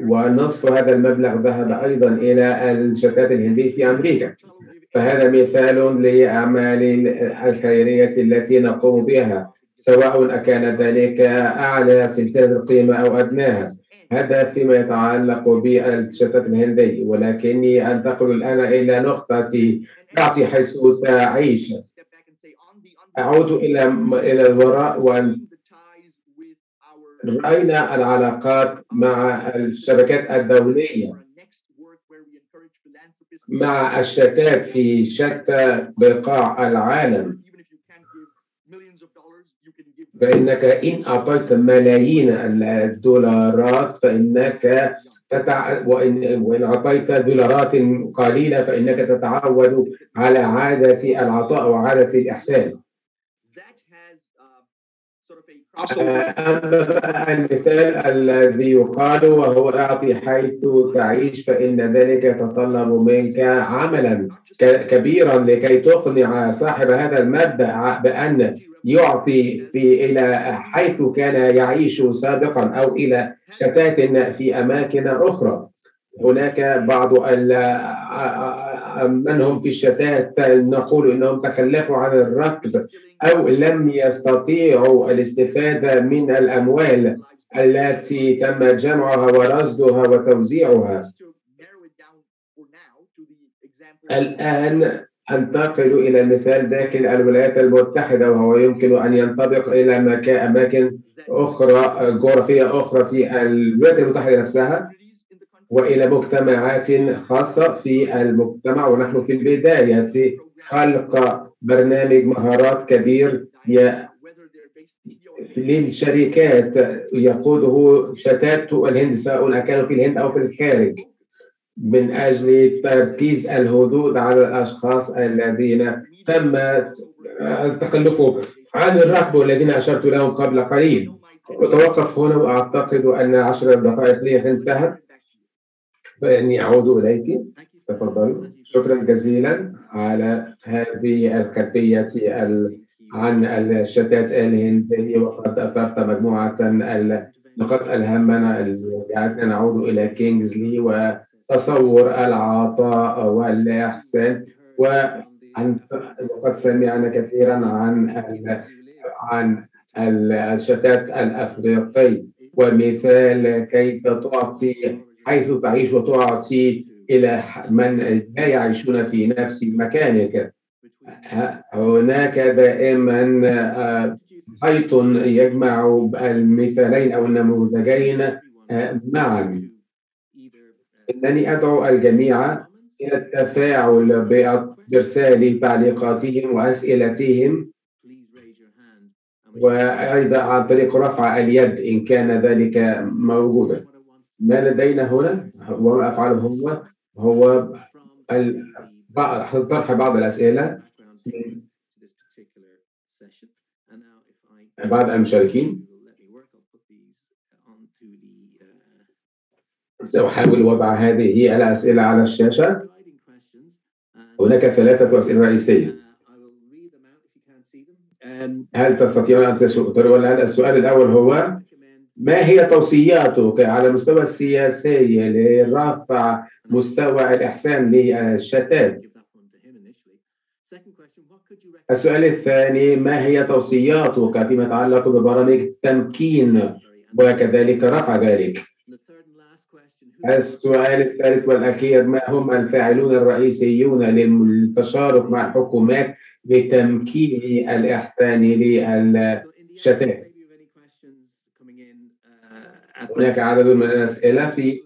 ونصف هذا المبلغ ذهب أيضا إلى الشركات الهندية في أمريكا. فهذا مثال لأعمال الخيرية التي نقوم بها سواء كان ذلك أعلى سلسلة القيمة أو أدناها. هذا فيما يتعلق بالشتات الهندي ولكني أنتقل الآن إلى نقطة تعطي حيث تعيش. أعود إلى إلى الوراء وأن رأينا العلاقات مع الشبكات الدولية مع الشتات في شتى بقاع العالم. فإنك إن أعطيت ملايين الدولارات فإنك تتع... وإن... وإن أعطيت دولارات قليلة فإنك تتعود على عادة العطاء وعادة الإحسان. المثال الذي يقال وهو أعطي حيث تعيش فإن ذلك يتطلب منك عملا كبيرا لكي تقنع صاحب هذا المبدأ بأن يعطي في إلى حيث كان يعيش سابقا أو إلى شتات في أماكن أخرى. هناك بعض من هم في الشتات نقول إنهم تخلفوا عن الركب. أو لم يستطيعوا الاستفادة من الأموال التي تم جمعها ورصدها وتوزيعها. الآن أنتقل إلى مثال داخل الولايات المتحدة وهو يمكن أن ينطبق إلى أماكن أخرى جغرافية أخرى في الولايات المتحدة نفسها وإلى مجتمعات خاصة في المجتمع. ونحن في البداية خلق برنامج مهارات كبير للشركات يقوده شتات الهند سواء كانوا في الهند أو في الخارج من أجل تركيز الهدود على الأشخاص الذين تم التخلف عن الركب والذين أشرت لهم قبل قليل. أتوقف هنا وأعتقد أن عشر دقائق لي انتهت فإني أعود إليك. تفضل. شكرا جزيلا على هذه الخلفية عن الشتات الهندية. وقد أثرت مجموعة النقاط الهامة. التي نعود إلى كينجزلي وتصور العطاء والإحسان. وقد سمعنا كثيرا عن عن الشتات الأفريقي. ومثال كيف تعطي حيث تعيش وتعطي إلى من لا يعيشون في نفس مكانك. هناك دائما خيط يجمع المثالين أو النموذجين معا. إنني أدعو الجميع إلى التفاعل بإرسال تعليقاتهم وأسئلتهم وأيضا عن طريق رفع اليد إن كان ذلك موجودا. ما لدينا هنا؟ وما أفعله هو؟ هو طرح بعض الأسئلة. بعض المشاركين. سأحاول وضع هذه الأسئلة على الشاشة. هناك ثلاثة أسئلة رئيسية. هل تستطيعون أن ترون السؤال الأول هو ما هي توصياتك على المستوى السياسي لرفع مستوى الإحسان للشتات؟ السؤال الثاني ما هي توصياتك فيما يتعلق ببرامج التمكين وكذلك رفع ذلك؟ السؤال الثالث والأخير ما هم الفاعلون الرئيسيون للتشارك مع الحكومات لتمكين الإحسان للشتات؟ هناك عدد من الأسئلة في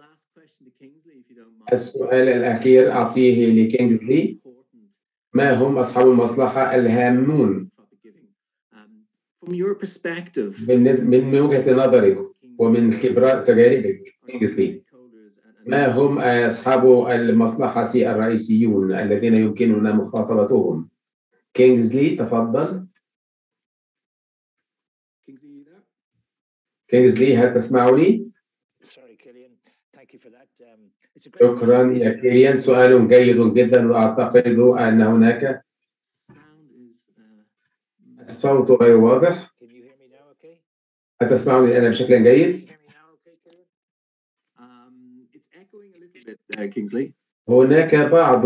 السؤال الأخير. أعطيه لكينجزلي ما هم أصحاب المصلحة الهامون؟ بالنسبة من وجهة نظرك ومن خبرات تجاربك كينجزلي ما هم أصحاب المصلحة الرئيسيون الذين يمكننا مخاطبتهم كينجزلي تفضل. كينجزلي هل تسمعني؟ شكرا يا كيليان سؤال جيد جدا وأعتقد أن هناك الصوت غير واضح. هل تسمعني الآن بشكل جيد؟ هناك بعض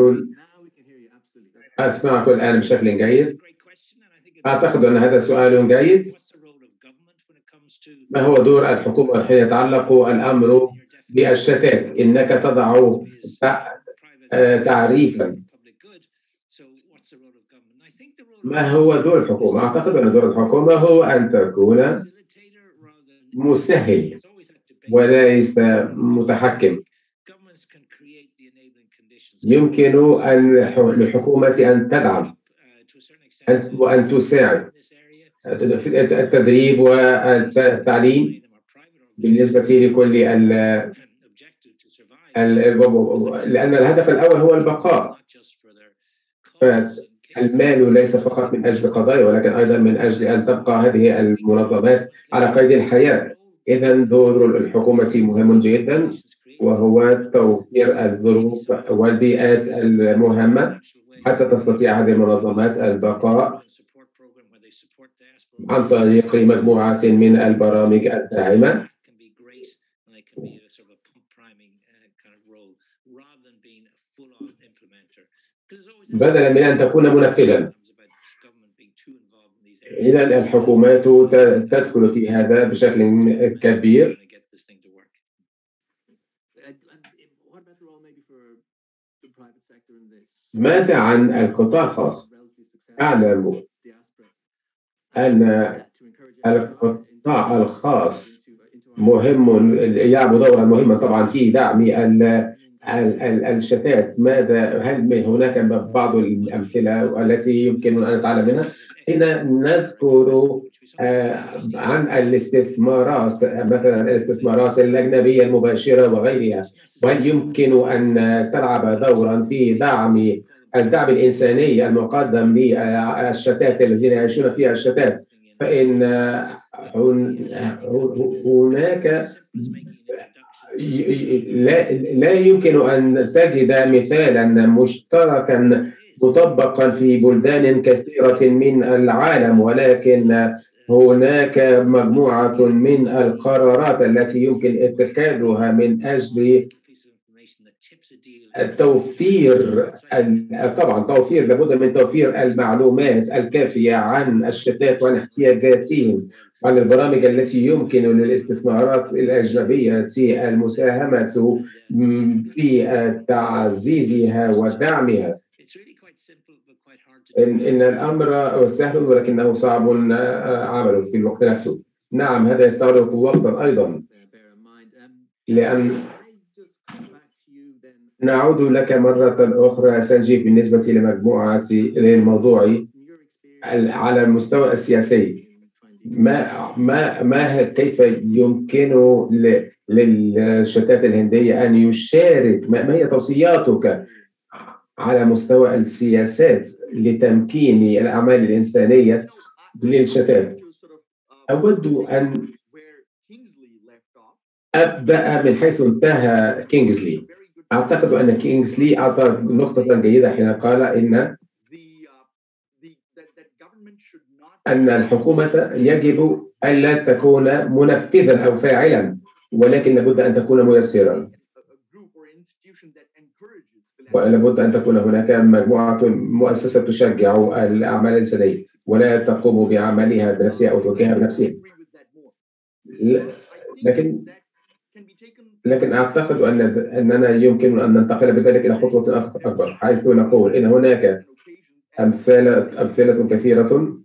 أسمعك الآن بشكل جيد. أعتقد أن هذا سؤال جيد. ما هو دور الحكومة حين يتعلق الأمر بالشتات إنك تضع تعريفا. ما هو دور الحكومة؟ أعتقد أن دور الحكومة هو أن تكون مسهل وليس متحكم. يمكن أن للحكومة أن تدعم وأن تساعد. التدريب والتعليم بالنسبة لكل لأن الهدف الأول هو البقاء. فالمال ليس فقط من أجل قضايا ولكن أيضا من أجل أن تبقى هذه المنظمات على قيد الحياة. إذا دور الحكومة مهم جدا وهو توفير الظروف والبيئات المهمة حتى تستطيع هذه المنظمات البقاء. عن طريق مجموعة من البرامج الداعمة. بدلا من أن تكون منفذا. إذا الحكومات تدخل في هذا بشكل كبير. ماذا عن القطاع الخاص؟ أعلم. أن القطاع الخاص مهم يلعب دورا مهما طبعا في دعم الشتات. ماذا؟ هل هناك بعض الأمثلة التي يمكن أن نتعلم منها؟ حين نذكر عن الاستثمارات مثلا الاستثمارات الأجنبية المباشرة وغيرها وهل يمكن أن تلعب دورا في دعم الدعم الإنساني المقدم للشتات الذين يعيشون في الشتات فإن هناك لا, لا يمكن أن تجد مثالا مشتركا مطبقا في بلدان كثيرة من العالم ولكن هناك مجموعة من القرارات التي يمكن اتخاذها من أجل التوفير طبعا توفير لابد من توفير المعلومات الكافية عن الشتات وعن احتياجاتهم عن البرامج التي يمكن للاستثمارات الأجنبية المساهمة في تعزيزها ودعمها. إن, إن الأمر سهل ولكنه صعب عمله في الوقت نفسه. نعم هذا يستغرق وقتا أيضا. لأن نعود لك مرة أخرى سنجيب بالنسبة لمجموعة للموضوع على المستوى السياسي. ما ما ما كيف يمكن للشتات الهندية أن يشارك ما هي توصياتك على مستوى السياسات لتمكين الأعمال الإنسانية للشتات؟ أود أن أبدأ من حيث انتهى كينغزلي. أعتقد أن كينغزلي أعطى نقطة جيدة حين قال إن أن الحكومة يجب ألا تكون منفذا أو فاعلا ولكن لابد أن تكون ميسرا. ولابد أن تكون هناك مجموعة مؤسسة تشجع الأعمال الإنسانية ولا تقوم بعملها بنفسها أو توجيهها بنفسها. لكن لكن أعتقد أن أننا يمكن أن ننتقل بذلك إلى خطوة أكبر حيث نقول إن هناك أمثلة أمثلة كثيرة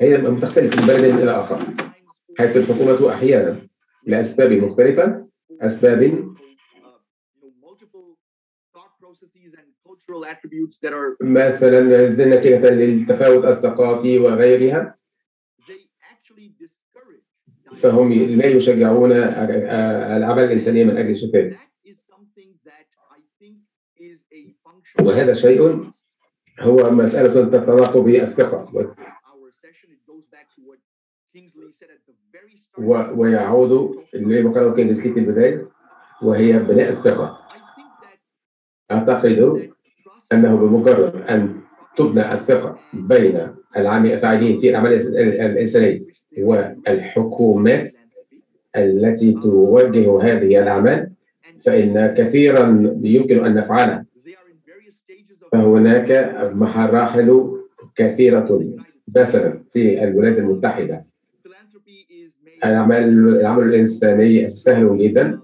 هي تختلف من بلد إلى آخر حيث الحكومة أحيانا لأسباب مختلفة أسباب مثلا نتيجة للتفاوت الثقافي وغيرها. فهم لا يشجعون العمل الإنساني من أجل الشتات وهذا شيء هو مسألة تتعلق بالثقة. ويعود لما قاله كينيسلي في البداية وهي بناء الثقة. أعتقد أنه بمجرد أن تبنى الثقة بين الفاعلين في الأعمال الإنسانية والحكومات التي توجه هذه الأعمال فإن كثيرا يمكن أن نفعله فهناك مراحل كثيرة مثلا في الولايات المتحدة. الأعمال العمل الإنساني سهل جدا.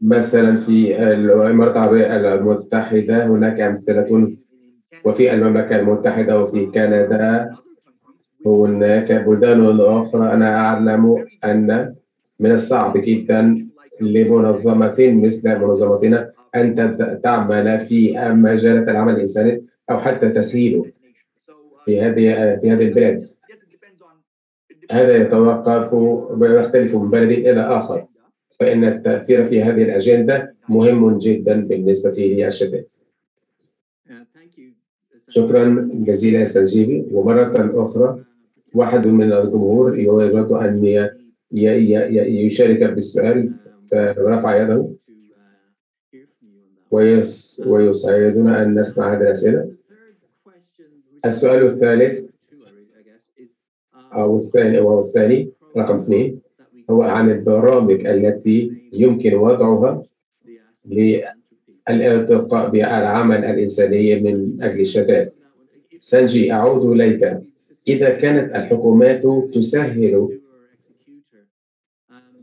مثلا في الإمارات العربية المتحدة هناك أمثلة وفي المملكة المتحدة وفي كندا. هناك بلدان أخرى. أنا أعلم أن من الصعب جدا لمنظمة مثل منظمتنا أن تعمل في مجالات العمل الإنساني أو حتى تسهيله في هذه في هذه البلاد. هذا يتوقف ويختلف من بلد إلى آخر. فإن التأثير في هذه الأجندة مهم جدا بالنسبة للشباب. شكرا جزيلا سنجيبي. ومرة أخرى. واحد من الجمهور يريد أن يشارك بالسؤال فرفع يده. ويس ويسعدنا أن نسمع هذه الأسئلة. السؤال الثالث أو الثاني أو الثاني رقم اثنين هو عن البرامج التي يمكن وضعها للارتقاء بالعمل الإنساني من أجل الشتات سانجي أعود إليك. إذا كانت الحكومات تسهل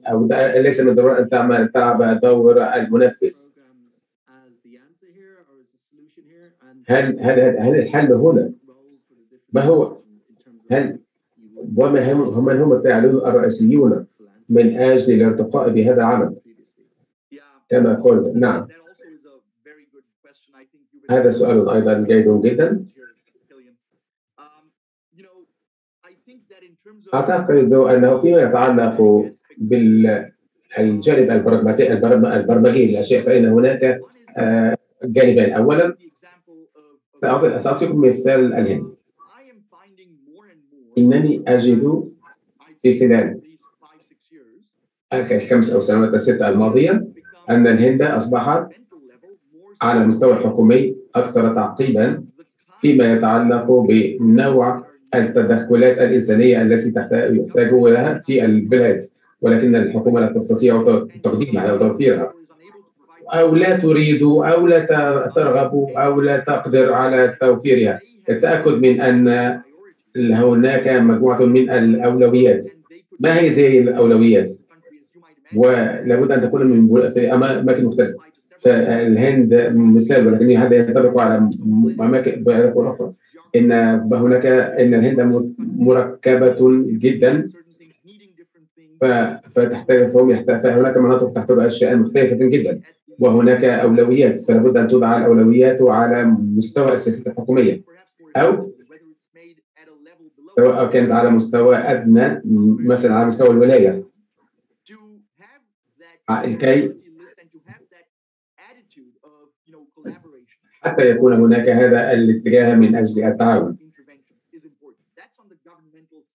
أو ليس من الضرورة أن تعمل تلعب دور المنفذ. هل هل هل الحل هنا؟ ما هو؟ هل وما هم من هم الفاعلون الرئيسيون من أجل الارتقاء بهذا العمل؟ كما قلت نعم. هذا سؤال أيضا جيد جدا. أعتقد أنه فيما يتعلق بالجانب البرمجي للاشياء فإن هناك جانبين. اولا ساعطيكم مثال الهند. إنني أجد في خلال الخمس أو سنوات الستة الماضية أن الهند اصبحت على المستوى الحكومي أكثر تعقيدا فيما يتعلق بنوع التدخلات الإنسانية التي تحتاج لها في البلاد ولكن الحكومة لا تستطيع تقديمها أو توفيرها. أو لا تريد أو لا ترغب أو لا تقدر على توفيرها. التاكد من أن هناك مجموعة من الأولويات. ما هي هذه الأولويات؟ ولابد أن تكون من في أماكن مختلفة. فالهند مثال ولكن هذا ينطبق على اماكن أخرى. إن هناك إن الهند مركبة جدا. فتحتاج فهم يحتاج فهناك مناطق تحتاج أشياء مختلفة جدا وهناك أولويات. فلا بد أن توضع الأولويات على مستوى السياسات الحكومية أو سواء كانت على مستوى أدنى مثلا على مستوى الولاية. لكي حتى يكون هناك هذا الاتجاه من أجل التعاون.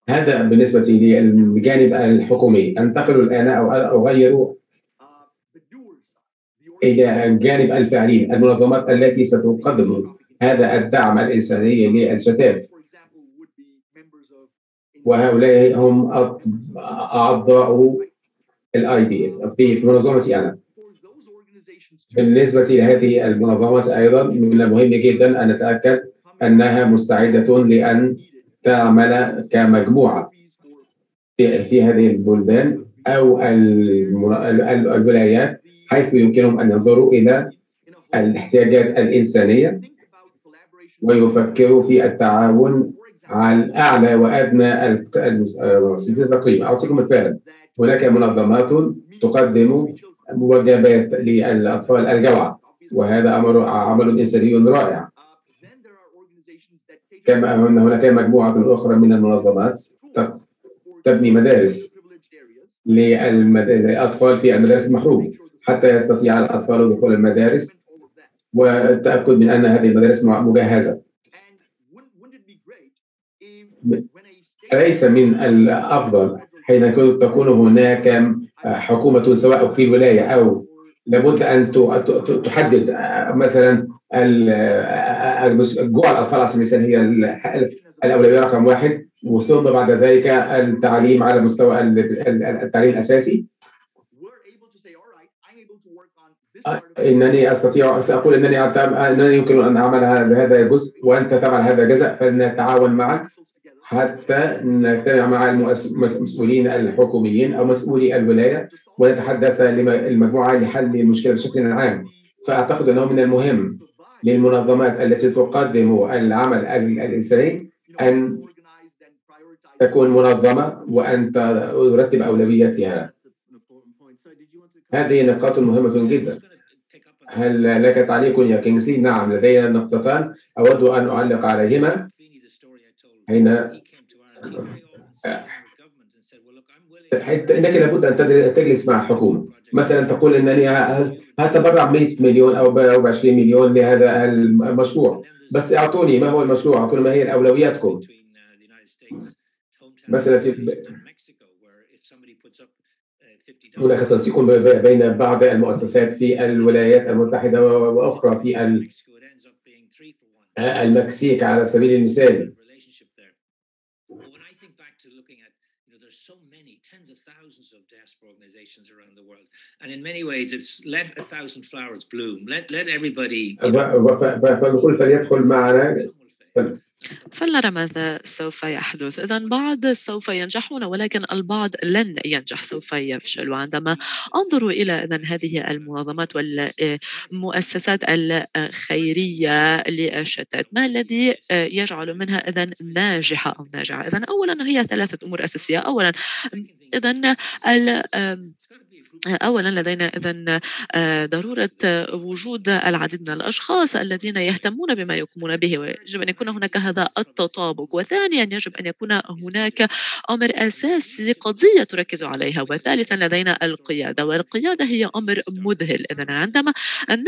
هذا بالنسبة للجانب الحكومي. أنتقل الآن أو أغير إلى الجانب الفعلي المنظمات التي ستقدم هذا الدعم الإنساني للشتات. وهؤلاء هم أعضاء ال IPF في منظمتي أنا. بالنسبة لهذه المنظمات أيضا من المهم جدا أن نتأكد أنها مستعدة لأن تعمل كمجموعة في, هذه البلدان أو الولايات حيث يمكنهم أن ينظروا إلى الاحتياجات الإنسانية ويفكروا في التعاون على أعلى وأدنى المؤسسات التقييم أعطيكم مثالا هناك منظمات تقدم وجبات للأطفال الجوعى وهذا أمر عمل إنساني رائع. كما أن هناك مجموعة أخرى من المنظمات تبني مدارس للأطفال في المدارس المحرومة حتى يستطيع الأطفال دخول المدارس والتأكد من أن هذه المدارس مجهزة. أليس من الأفضل حين تكون هناك حكومة سواء في الولاية أو لابد أن تحدد مثلا جوع الاطفال على سبيل المثال هي الأولوية رقم واحد وثم بعد ذلك التعليم على مستوى التعليم الأساسي. إنني أستطيع سأقول إنني إنني يمكن أن أعمل هذا الجزء وأنت تعمل هذا الجزء فلنتعاون معا. حتى نجتمع مع المسؤولين الحكوميين أو مسؤولي الولاية ونتحدث المجموعة لحل المشكلة بشكل عام. فأعتقد أنه من المهم للمنظمات التي تقدم العمل الإنساني أن تكون منظمة وأن ترتب أولوياتها. هذه نقاط مهمة جدا. هل لك تعليق يا كينغسلي؟ نعم لدي نقطتان. أود أن أعلق عليهما. حين إنك لابد أن تجلس مع حكومة. مثلا تقول إنني هتبرع 100 مليون أو ب 20 مليون لهذا المشروع. بس اعطوني ما هو المشروع؟ أعطوني ما هي أولوياتكم. مثلا في هناك تنسيق بين بعض المؤسسات في الولايات المتحدة وأخرى في المكسيك على سبيل المثال. فنقول فليدخل معنا فلنرى ماذا سوف يحدث إذا البعض سوف ينجحون ولكن البعض لن ينجح سوف يفشل وعندما أنظر إلى إذا هذه المنظمات والمؤسسات الخيرية للشتات ما الذي يجعل منها إذا ناجحة أو ناجحة إذا أولا هي ثلاثة أمور أساسية أولا إذا اولا لدينا اذا آه، ضرورة وجود العديد من الأشخاص الذين يهتمون بما يقومون به ويجب أن يكون هناك هذا التطابق. وثانيا يجب أن يكون هناك أمر أساسي قضيه تركز عليها. وثالثا لدينا القيادة. والقيادة هي أمر مذهل. اذا عندما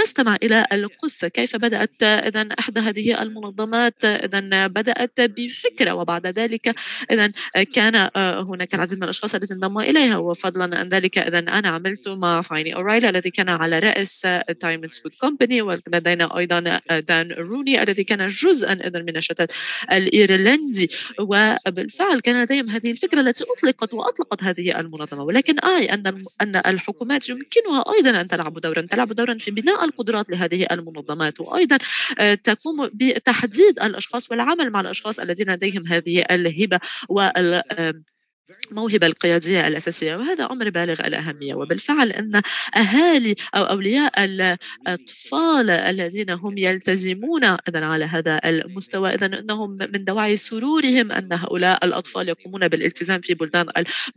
نستمع إلى القصة كيف بدأت؟ اذا احدى هذه المنظمات اذا بدأت بفكرة. وبعد ذلك اذا كان هناك العديد من الأشخاص الذين انضموا إليها. وفضلا عن ذلك اذا أنا عملت مع فايني أورايلا الذي كان على رأس تايمز food company ولدينا أيضا دان روني الذي كان جزءا إذا من الشتات الإيرلندي. وبالفعل كان لديهم هذه الفكرة التي أطلقت وأطلقت هذه المنظمة. ولكن أي أن أن الحكومات يمكنها أيضا أن تلعب دورا تلعب دورا في بناء القدرات لهذه المنظمات. وأيضا تقوم بتحديد الأشخاص والعمل مع الأشخاص الذين لديهم هذه الهبة وال موهبة القيادية الأساسية وهذا أمر بالغ الأهمية. وبالفعل أن أهالي أو أولياء الأطفال الذين هم يلتزمون إذا على هذا المستوى إذا أنهم من دواعي سرورهم أن هؤلاء الأطفال يقومون بالالتزام في بلدان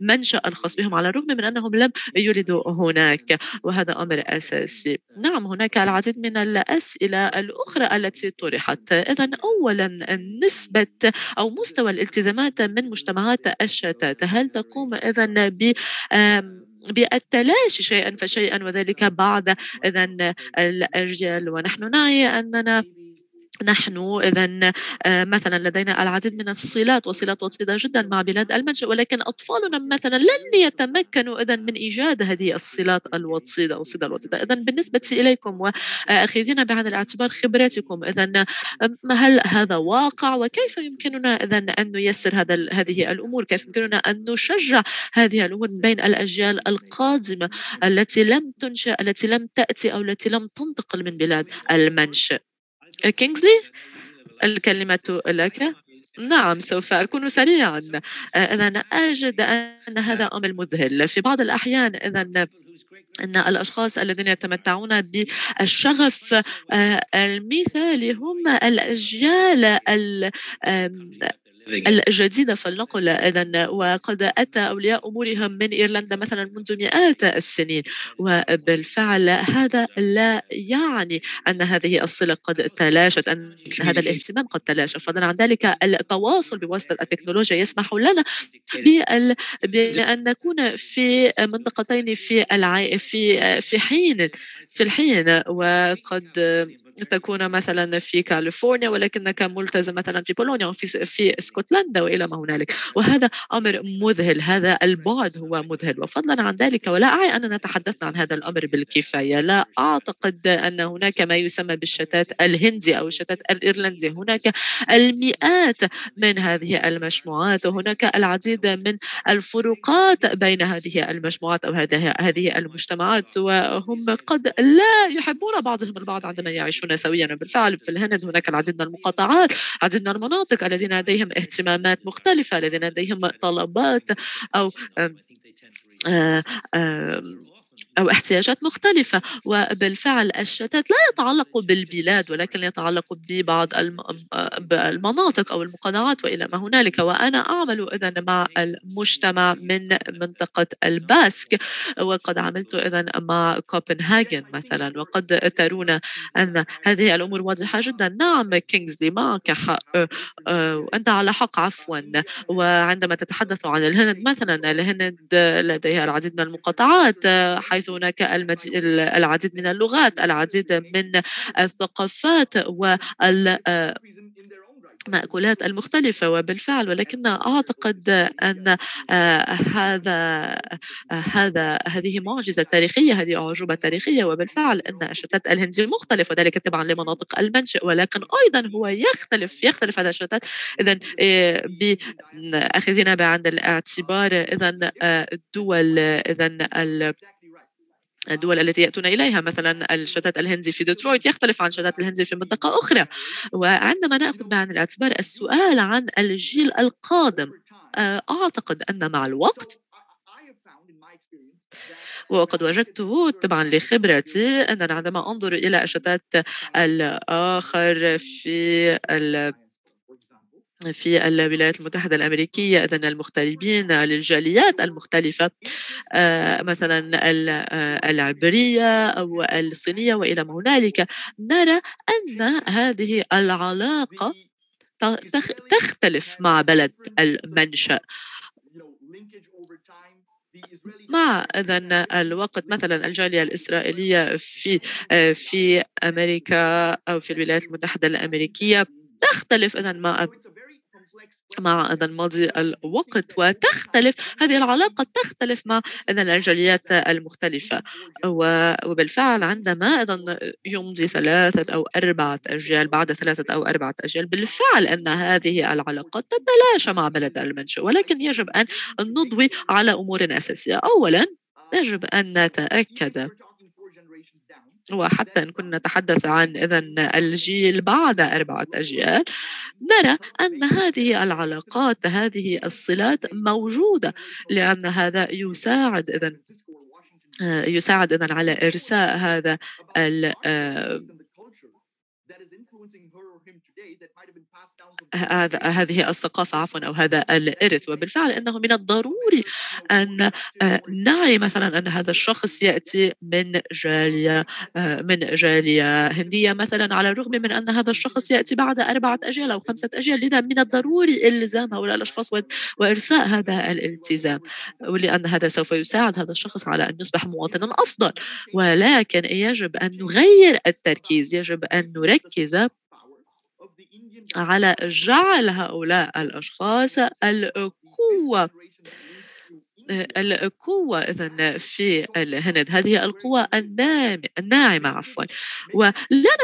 المنشأ الخاص بهم على الرغم من أنهم لم يولدوا هناك وهذا أمر أساسي. نعم هناك العديد من الأسئلة الأخرى التي طرحت. إذا أولا نسبة أو مستوى الالتزامات من مجتمعات الشتات. هل تقوم إذا ب بالتلاشي شيئا فشيئا وذلك بعد إذا الأجيال ونحن نعي أننا نحن اذا آه، مثلا لدينا العديد من الصلات وصلات وطيده جدا مع بلاد المنشأ ولكن أطفالنا مثلا لن يتمكنوا اذا من إيجاد هذه الصلات الوطيده أو الصله الوطيده اذا بالنسبة إليكم واخذين بعين الاعتبار خبراتكم اذا هل هذا واقع؟ وكيف يمكننا اذا أن نيسر هذا هذه الأمور؟ كيف يمكننا أن نشجع هذه الأمور بين الأجيال القادمة التي لم تنشأ التي لم تأتي أو التي لم تنتقل من بلاد المنشأ؟ كينغزلي الكلمة لك. نعم سوف أكون سريعا. أنا أجد أن هذا أمر مذهل. في بعض الأحيان إذا أن الأشخاص الذين يتمتعون بالشغف آه، المثالي هم الأجيال الجديدة فلنقل إذا وقد أتى أولياء أمورهم من إيرلندا مثلا منذ مئات السنين. وبالفعل هذا لا يعني أن هذه الصلة قد تلاشت أن هذا الاهتمام قد تلاشى. فضلا عن ذلك التواصل بواسطة التكنولوجيا يسمح لنا بأن نكون في منطقتين في الع... في في حين في الحين. وقد تكون مثلا في كاليفورنيا ولكنك ملتزم مثلا في بولونيا وفي في اسكتلندا وإلى ما هنالك. وهذا أمر مذهل هذا البعد هو مذهل. وفضلا عن ذلك ولا أعي أننا تحدثنا عن هذا الأمر بالكفاية. لا أعتقد أن هناك ما يسمى بالشتات الهندي أو الشتات الإيرلندي. هناك المئات من هذه المجموعات وهناك العديد من الفروقات بين هذه المجموعات أو هذه هذه المجتمعات. وهم قد لا يحبون بعضهم البعض عندما يعيشون سويا بالفعل في الهند هناك العديد من المقاطعات العديد من المناطق الذين لديهم اهتمامات مختلفة الذين لديهم طلبات أو آه، أو احتياجات مختلفة. وبالفعل الشتات لا يتعلق بالبلاد ولكن يتعلق ببعض المناطق أو المقاطعات وإلى ما هنالك. وأنا أعمل إذا مع المجتمع من منطقة الباسك وقد عملت إذا مع كوبنهاجن مثلا. وقد ترون أن هذه الأمور واضحة جدا. نعم كينغزلي معك حق أنت على حق عفوا. وعندما تتحدث عن الهند مثلا الهند لديها العديد من المقاطعات حيث هناك العديد من اللغات العديد من الثقافات وال المأكولات المختلفة وبالفعل ولكن أعتقد أن آه، هذا آه، هذا هذه معجزة تاريخية هذه أعجوبة تاريخية وبالفعل أن الشتات الهندي مختلف وذلك تبعا لمناطق المنشأ ولكن أيضا هو يختلف يختلف هذا الشتات. إذا آه، بأخذنا بعين الاعتبار إذا الدول إذا الدول التي يأتون إليها مثلا الشتات الهندي في ديترويت يختلف عن شتات الهندي في منطقة أخرى. وعندما نأخذ بعين الاعتبار السؤال عن الجيل القادم آه، أعتقد أن مع الوقت وقد وجدته طبعا لخبرتي أننا عندما أنظر إلى الشتات الآخر في في الولايات المتحدة الأمريكية إذن المغتربين للجاليات المختلفة آه، مثلا آه، العبرية أو الصينية وإلى ما هنالك. نرى أن هذه العلاقة تختلف مع بلد المنشأ. مع اذا الوقت مثلا الجالية الإسرائيلية في آه، في أمريكا أو في الولايات المتحدة الأمريكية تختلف اذا مع مع أيضا ماضي الوقت وتختلف هذه العلاقة تختلف مع الجاليات المختلفة. وبالفعل عندما أيضا يمضي ثلاثة أو أربعة أجيال بعد ثلاثة أو أربعة أجيال بالفعل أن هذه العلاقات تتلاشى مع بلد المنشأ. ولكن يجب أن نضوي على أمور أساسية. أولا يجب أن نتأكد وحتى إن كنا نتحدث عن إذا الجيل بعد أربعة أجيال نرى أن هذه العلاقات هذه الصلات موجودة لأن هذا يساعد إذا يساعد إذا على إرساء هذا هذه الثقافة عفوا أو هذا الإرث. وبالفعل أنه من الضروري أن آه، نعي مثلا أن هذا الشخص يأتي من جالية آه، من جالية هندية مثلا على الرغم من أن هذا الشخص يأتي بعد أربعة أجيال أو خمسة أجيال. لذا من الضروري إلزام هؤلاء الأشخاص وإرساء هذا الالتزام. ولأن هذا سوف يساعد هذا الشخص على أن يصبح مواطنا أفضل. ولكن يجب أن نغير التركيز يجب أن نركز على جعل هؤلاء الأشخاص القوة القوة إذا في الهند. هذه القوة الناعمة عفوا. ولا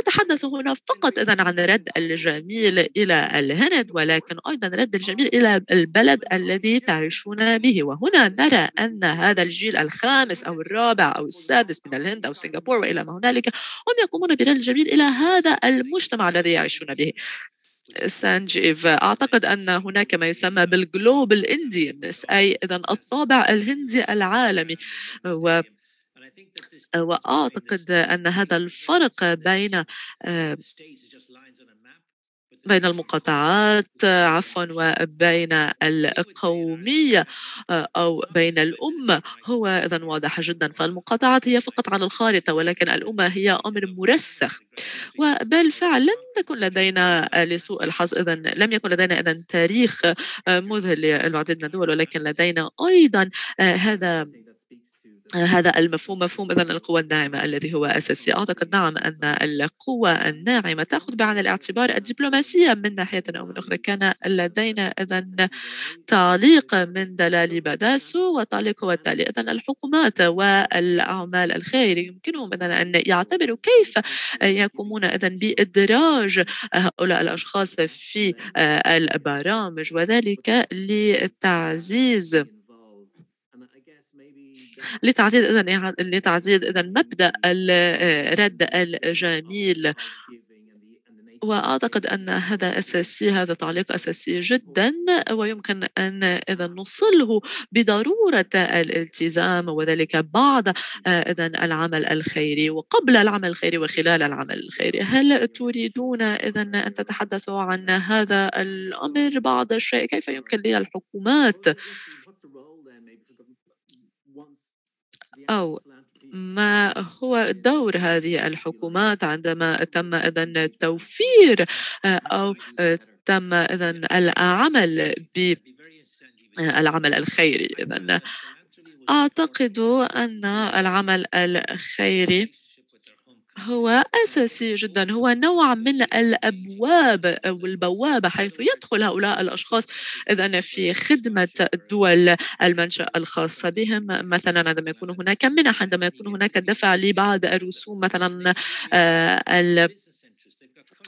نتحدث هنا فقط إذا عن رد الجميل إلى الهند ولكن أيضا رد الجميل إلى البلد الذي تعيشون به. وهنا نرى أن هذا الجيل الخامس أو الرابع أو السادس من الهند أو سنغافورة وإلى ما هنالك هم يقومون برد الجميل إلى هذا المجتمع الذي يعيشون به. سانجيف أعتقد أن هناك ما يسمى بال global Indians أي إذا الطابع الهندي العالمي. و وأعتقد أن هذا الفرق بين آه، بين المقاطعات عفوا وبين القومية أو بين الأمة. هو إذا واضح جدا فالمقاطعات هي فقط على الخارطة ولكن الأمة هي أمر مرسخ. وبالفعل لم تكن لدينا لسوء الحظ. إذا لم يكن لدينا إذا تاريخ مذهل للعديد من الدول ولكن لدينا أيضا هذا هذا المفهوم مفهوم إذن القوى الناعمة الذي هو أساسي. أعتقد نعم أن القوى الناعمة تأخذ بعين الاعتبار الدبلوماسية من ناحية أو من أخرى. كان لدينا إذن تعليق من دلال باداسو وتعليق هو التالي. إذن الحكومات والأعمال الخيرية يمكنهم إذن أن يعتبروا كيف يقومون إذن بإدراج هؤلاء الأشخاص في البرامج وذلك لتعزيز لتعزيز اذا لتعزيز اذا مبدأ الرد الجميل. وأعتقد أن هذا أساسي هذا تعليق أساسي جدا ويمكن أن اذا نوصله بضرورة الالتزام وذلك بعد اذا العمل الخيري. وقبل العمل الخيري وخلال العمل الخيري هل تريدون اذا أن تتحدثوا عن هذا الأمر بعض الشيء؟ كيف يمكن للحكومات أو ما هو دور هذه الحكومات عندما تم إذا توفير آه، أو آه، تم إذا العمل بالعمل الخيري إذا أعتقد أن العمل الخيري هو أساسي جدا هو نوع من الأبواب أو البوابة حيث يدخل هؤلاء الأشخاص إذا في خدمة الدول المنشأ الخاصة بهم مثلا عندما يكون هناك منح عندما يكون هناك دفع لبعض الرسوم مثلا آه،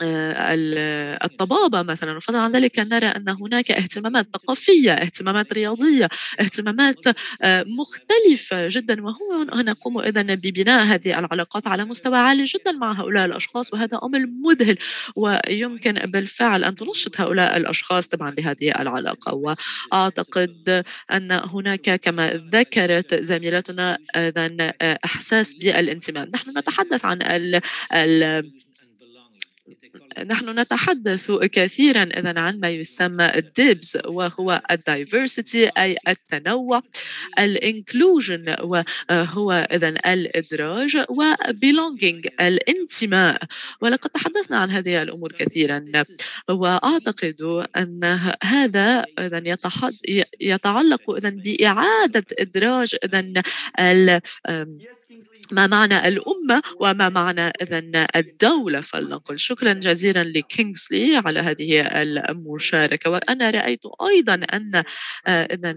الطبابة مثلا. وفضلا عن ذلك نرى أن هناك اهتمامات ثقافية اهتمامات رياضية اهتمامات آه، مختلفة جدا. وهو نقوم إذا ببناء هذه العلاقات على مستوى عالي جدا مع هؤلاء الأشخاص. وهذا أمر مذهل ويمكن بالفعل أن تنشط هؤلاء الأشخاص طبعا لهذه العلاقة. وأعتقد أن هناك كما ذكرت زميلتنا إذا آه، إحساس بالانتماء. نحن نتحدث عن ال ال نحن نتحدث كثيرا إذا عن ما يسمى ال DEIBs وهو ال diversity أي التنوع ال inclusion وهو إذا الإدراج و belonging الانتماء. ولقد تحدثنا عن هذه الأمور كثيرا. وأعتقد أن هذا إذا يتعلق إذا بإعادة إدراج إذا ما معنى الأمة وما معنى إذا الدولة فلنقل. شكرا جزيلا لكينغسلي على هذه المشاركة. وأنا رأيت أيضا أن آه، إذا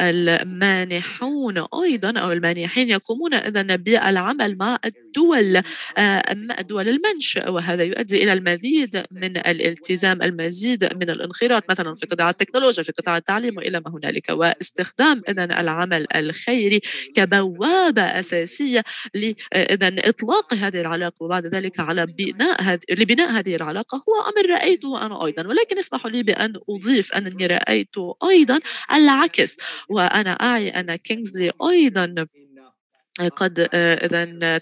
المانحون أيضا أو المانحين يقومون اذا بالعمل مع الدول آه، دول المنشأ وهذا يؤدي إلى المزيد من الالتزام المزيد من الانخراط مثلا في قطاع التكنولوجيا في قطاع التعليم وإلى ما هنالك واستخدام اذا العمل الخيري كبوابة أساسية اذا إطلاق هذه العلاقة وبعد ذلك على بناء هذه لبناء هذه العلاقة هو أمر رأيته أنا أيضا. ولكن اسمحوا لي بأن أضيف أنني رأيت أيضا العكس. وأنا أعي أن كينغزلي أيضا قد اذا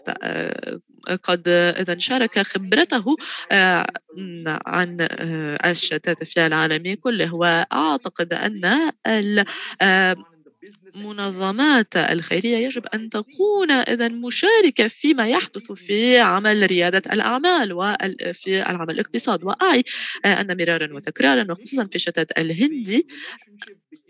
قد اذا شارك خبرته عن الشتات في العالم كله. وأعتقد أن المنظمات الخيرية يجب أن تكون إذا مشاركة فيما يحدث في عمل ريادة الأعمال وفي العمل الاقتصاد. وأعي أن مرارا وتكرارا وخصوصا في الشتات الهندي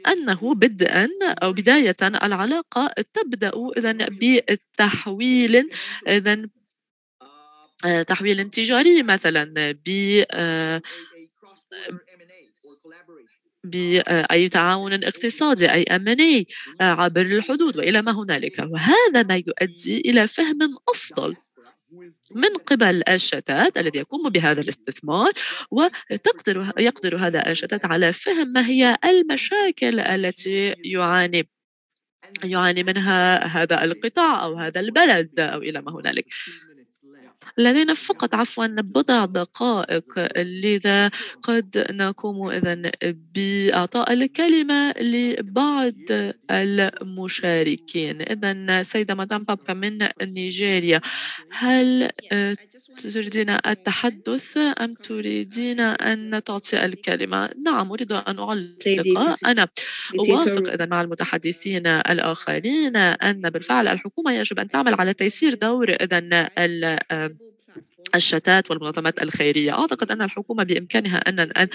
أنه بدءا أو بداية العلاقة تبدأ إذا بالتحويل إذا آه، تحويل تجاري مثلا ب آه، بأي تعاون اقتصادي أي آه، عبر الحدود وإلى ما هنالك. وهذا ما يؤدي إلى فهم أفضل. من قبل الشتات الذي يقوم بهذا الاستثمار وتقدر يقدر هذا الشتات على فهم ما هي المشاكل التي يعاني يعاني منها هذا القطاع أو هذا البلد أو إلى ما هنالك. لدينا فقط عفوا بضع دقائق. لذا قد نقوم إذا بإعطاء الكلمة لبعض المشاركين. إذا سيدة مدام بابكا من نيجيريا هل تريدين التحدث؟ أم تريدين أن تعطي الكلمة؟ نعم أريد أن أعلق أنا أوافق إذا مع المتحدثين الآخرين أن بالفعل الحكومة يجب أن تعمل على تيسير دور إذا الشتات والمنظمات الخيرية. أعتقد أن الحكومة بإمكانها أن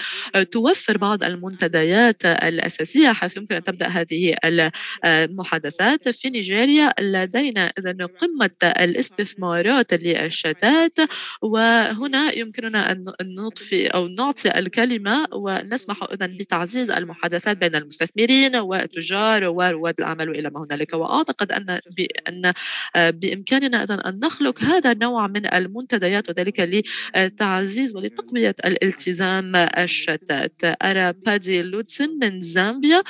توفر بعض المنتديات الأساسية حيث يمكن أن تبدأ هذه المحادثات. في نيجيريا لدينا إذا قمة الاستثمارات للشتات وهنا يمكننا أن نضفي أو نعطي الكلمة ونسمح إذا بتعزيز المحادثات بين المستثمرين والتجار ورواد الأعمال وإلى ما هنالك. وأعتقد أن بإمكاننا إذا أن نخلق هذا النوع من المنتديات وذلك لتعزيز ولتقوية الالتزام الشتات. أرى بادي لوتسن من زامبيا.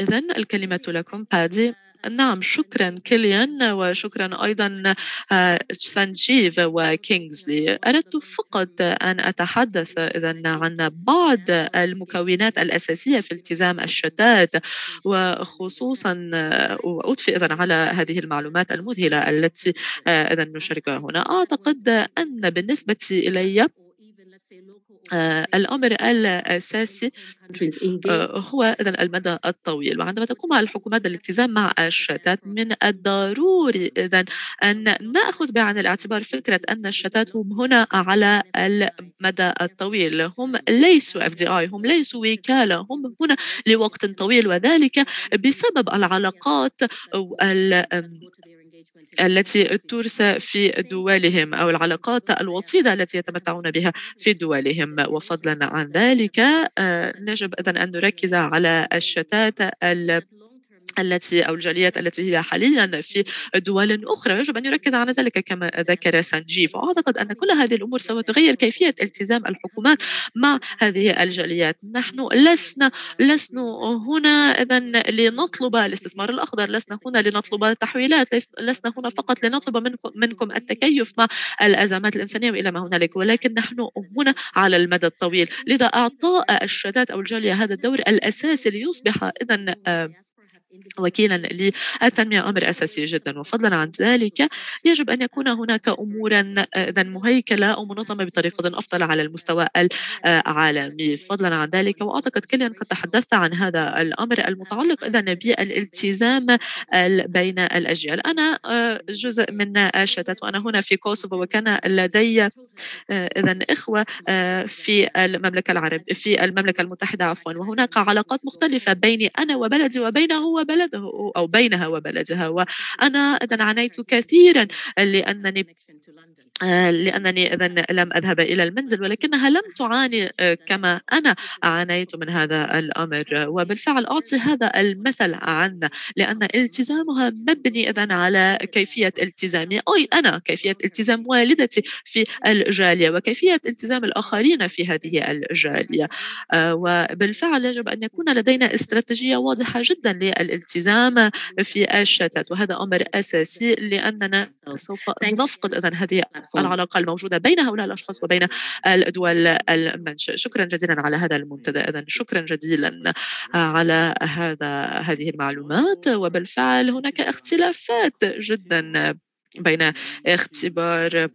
إذا الكلمة لكم بادي. نعم شكرا كيليان وشكرا أيضا آه، سانجيف وكينغزلي. أردت فقط أن أتحدث إذا عن بعض المكونات الأساسية في التزام الشتات وخصوصا وأضفي إذا على هذه المعلومات المذهلة التي آه، إذا نشاركها هنا. أعتقد أن بالنسبة إلي الأمر الأساسي آه، هو إذا المدى الطويل. وعندما تقوم الحكومات بالالتزام مع الشتات من الضروري إذا أن نأخذ بعين الاعتبار فكرة أن الشتات هم هنا على المدى الطويل. هم ليسوا اف دي اي هم ليسوا وكالة هم هنا لوقت طويل وذلك بسبب العلاقات التي ترسى في دولهم أو العلاقات الوطيدة التي يتمتعون بها في دولهم وفضلا عن ذلك آه، نجب أن نركز على الشتات التي أو الجاليات التي هي حاليا في دول أخرى. يجب أن يركز على ذلك كما ذكر سانجيف وأعتقد أن كل هذه الأمور سوف تغير كيفية التزام الحكومات مع هذه الجاليات. نحن لسنا لسنا هنا إذا لنطلب الاستثمار الأخضر لسنا هنا لنطلب تحويلات لسنا هنا فقط لنطلب منكم, منكم التكيف مع الأزمات الإنسانية وإلى ما هنالك ولكن نحن هنا على المدى الطويل. لذا أعطاء الشتات أو الجالية هذا الدور الأساسي ليصبح إذا وكيلا للتنمية أمر أساسي جدا. وفضلا عن ذلك يجب أن يكون هناك أمورا إذا مهيكلة أو منظمة بطريقة أفضل على المستوى العالمي. فضلا عن ذلك. وأعتقد كليا قد تحدثت عن هذا الأمر المتعلق إذا بالالتزام بين الأجيال. أنا آه، جزء من الشتات وأنا هنا في كوسوفو وكان لدي آه، إذا إخوة آه، في المملكة العربية في المملكة المتحدة عفوا. وهناك علاقات مختلفة بيني أنا وبلدي وبينه وبلده أو بينها وبلدها وأنا إذا عانيت كثيرا لأنني لأنني إذا لم أذهب إلى المنزل ولكنها لم تعاني آه، كما أنا عانيت من هذا الأمر. وبالفعل أعطي هذا المثل عن لأن التزامها مبني إذا على كيفية التزامي. أي أنا كيفية التزام والدتي في الجالية وكيفية التزام الآخرين في هذه الجالية. آه، وبالفعل يجب أن يكون لدينا استراتيجية واضحة جدا للالتزام في الشتات. وهذا أمر أساسي لأننا سوف نفقد إذا هذه العلاقة الموجودة بين هؤلاء الأشخاص وبين الدول المنشأ شكرا جزيلا على هذا المنتدى إذن شكرا جزيلا على هذا هذه المعلومات. وبالفعل هناك اختلافات جدا بين اختبار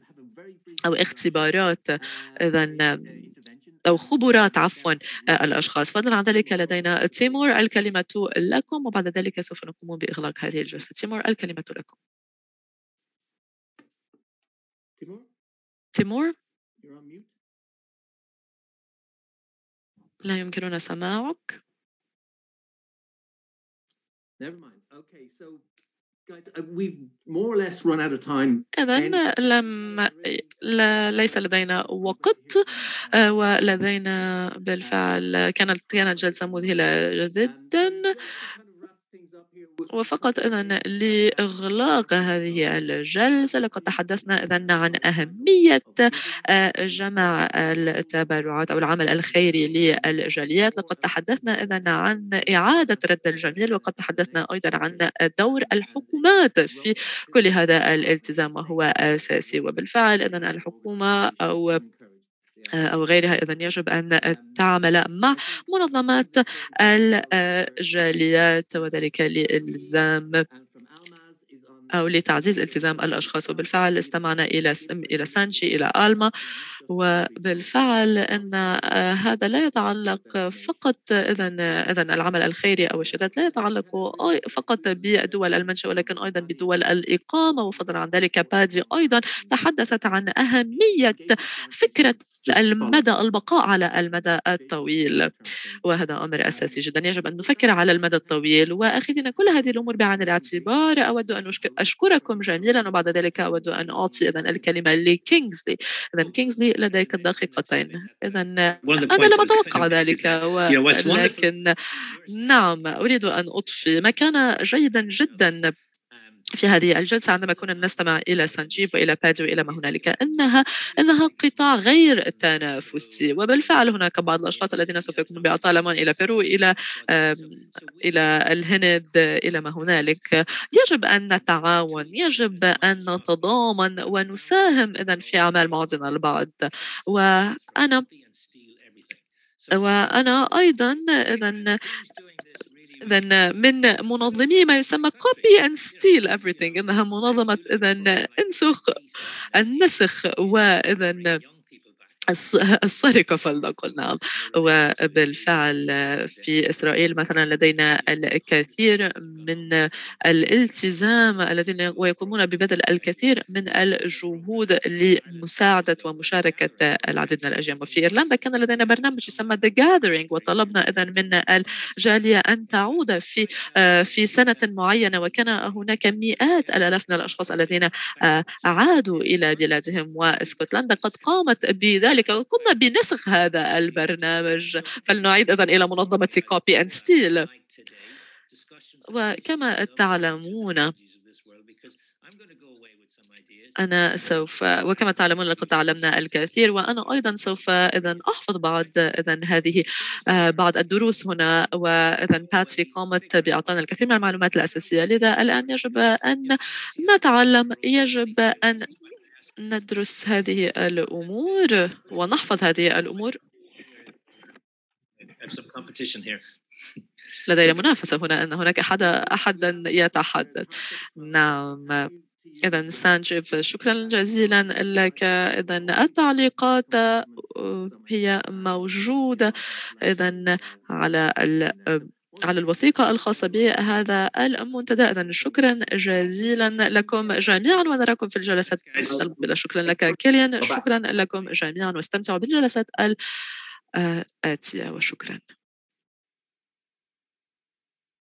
أو اختبارات إذا أو خبرات عفوا الأشخاص. فضلا عن ذلك لدينا تيمور الكلمة لكم. وبعد ذلك سوف نقوم بإغلاق هذه الجلسة. تيمور الكلمة لكم. Run out of time. إذا لم لا ليس لدينا وقت ولدينا بالفعل كانت كانت جلسة مذهلة جدا وفقط إذا لإغلاق هذه الجلسة لقد تحدثنا إذا عن أهمية آه، جمع التبرعات أو العمل الخيري للجاليات. لقد تحدثنا إذا عن إعادة رد الجميل وقد تحدثنا أيضا عن دور الحكومات في كل هذا الالتزام وهو أساسي. وبالفعل إذا الحكومة أو أو غيرها إذا يجب أن تعمل مع منظمات الجاليات وذلك لإلزام أو لتعزيز التزام الأشخاص. وبالفعل استمعنا إلى إلى سانشي إلى آلما. وبالفعل أن هذا لا يتعلق فقط إذا إذا العمل الخيري أو الشتات لا يتعلق فقط بدول المنشأ ولكن أيضا بدول الإقامة وفضلا عن ذلك بادي أيضا تحدثت عن أهمية فكرة المدى البقاء على المدى الطويل. وهذا أمر أساسي جدا. يجب أن نفكر على المدى الطويل. وأخذنا كل هذه الأمور بعين الاعتبار. أود أن أشكركم جميلا وبعد ذلك أود أن أعطي إذا الكلمة لكينغزلي. إذا كينغزلي لديك دقيقتين إذا أنا لم أتوقع ذلك ولكن نعم أريد أن أضفي ما كان جيدا جدا في هذه الجلسة عندما كنا نستمع إلى سانجيف وإلى بادي وإلى ما هنالك أنها أنها قطاع غير تنافسي. وبالفعل هناك بعض الأشخاص الذين سوف يكونون بأطالمان إلى بيرو إلى إلى الهند إلى ما هنالك. يجب أن نتعاون يجب أن نتضامن ونساهم إذا في أعمال بعضنا البعض. وأنا وأنا أيضا إذا إذا من منظمي ما يسمى copy and steal everything إنها منظمة إذا إنسخ النسخ وإذا السرقة فلنقل نعم. وبالفعل في إسرائيل مثلا لدينا الكثير من الالتزام الذين ويقومون ببذل الكثير من الجهود لمساعدة ومشاركة العديد من الأجيال. وفي إيرلندا كان لدينا برنامج يسمى The Gathering وطلبنا إذا من الجالية أن تعود في في سنة معينة وكان هناك مئات الآلاف من الأشخاص الذين عادوا إلى بلادهم. واسكتلندا قد قامت بذلك ذلك قمنا بنسخ هذا البرنامج. فلنعيد إذن إلى منظمة copy and steal وكما تعلمون أنا سوف وكما تعلمون لقد تعلمنا الكثير وأنا أيضا سوف إذا أحفظ بعض إذا هذه آه، بعض الدروس هنا. وإذا باتسي قامت بإعطائنا الكثير من المعلومات الأساسية. لذا الآن يجب أن نتعلم يجب أن ندرس هذه الأمور ونحفظ هذه الأمور. لدينا منافسة هنا أن هناك أحد أحدا يتحدث. نعم. إذا سانجيف شكرا جزيلا لك. إذا التعليقات هي موجودة. إذا على على الوثيقة الخاصة بهذا المنتدى إذا شكرا جزيلا لكم جميعا ونراكم في الجلسات المقبلة شكرا لك كيليان شكرا لكم جميعا واستمتعوا بالجلسات الآتية وشكرا.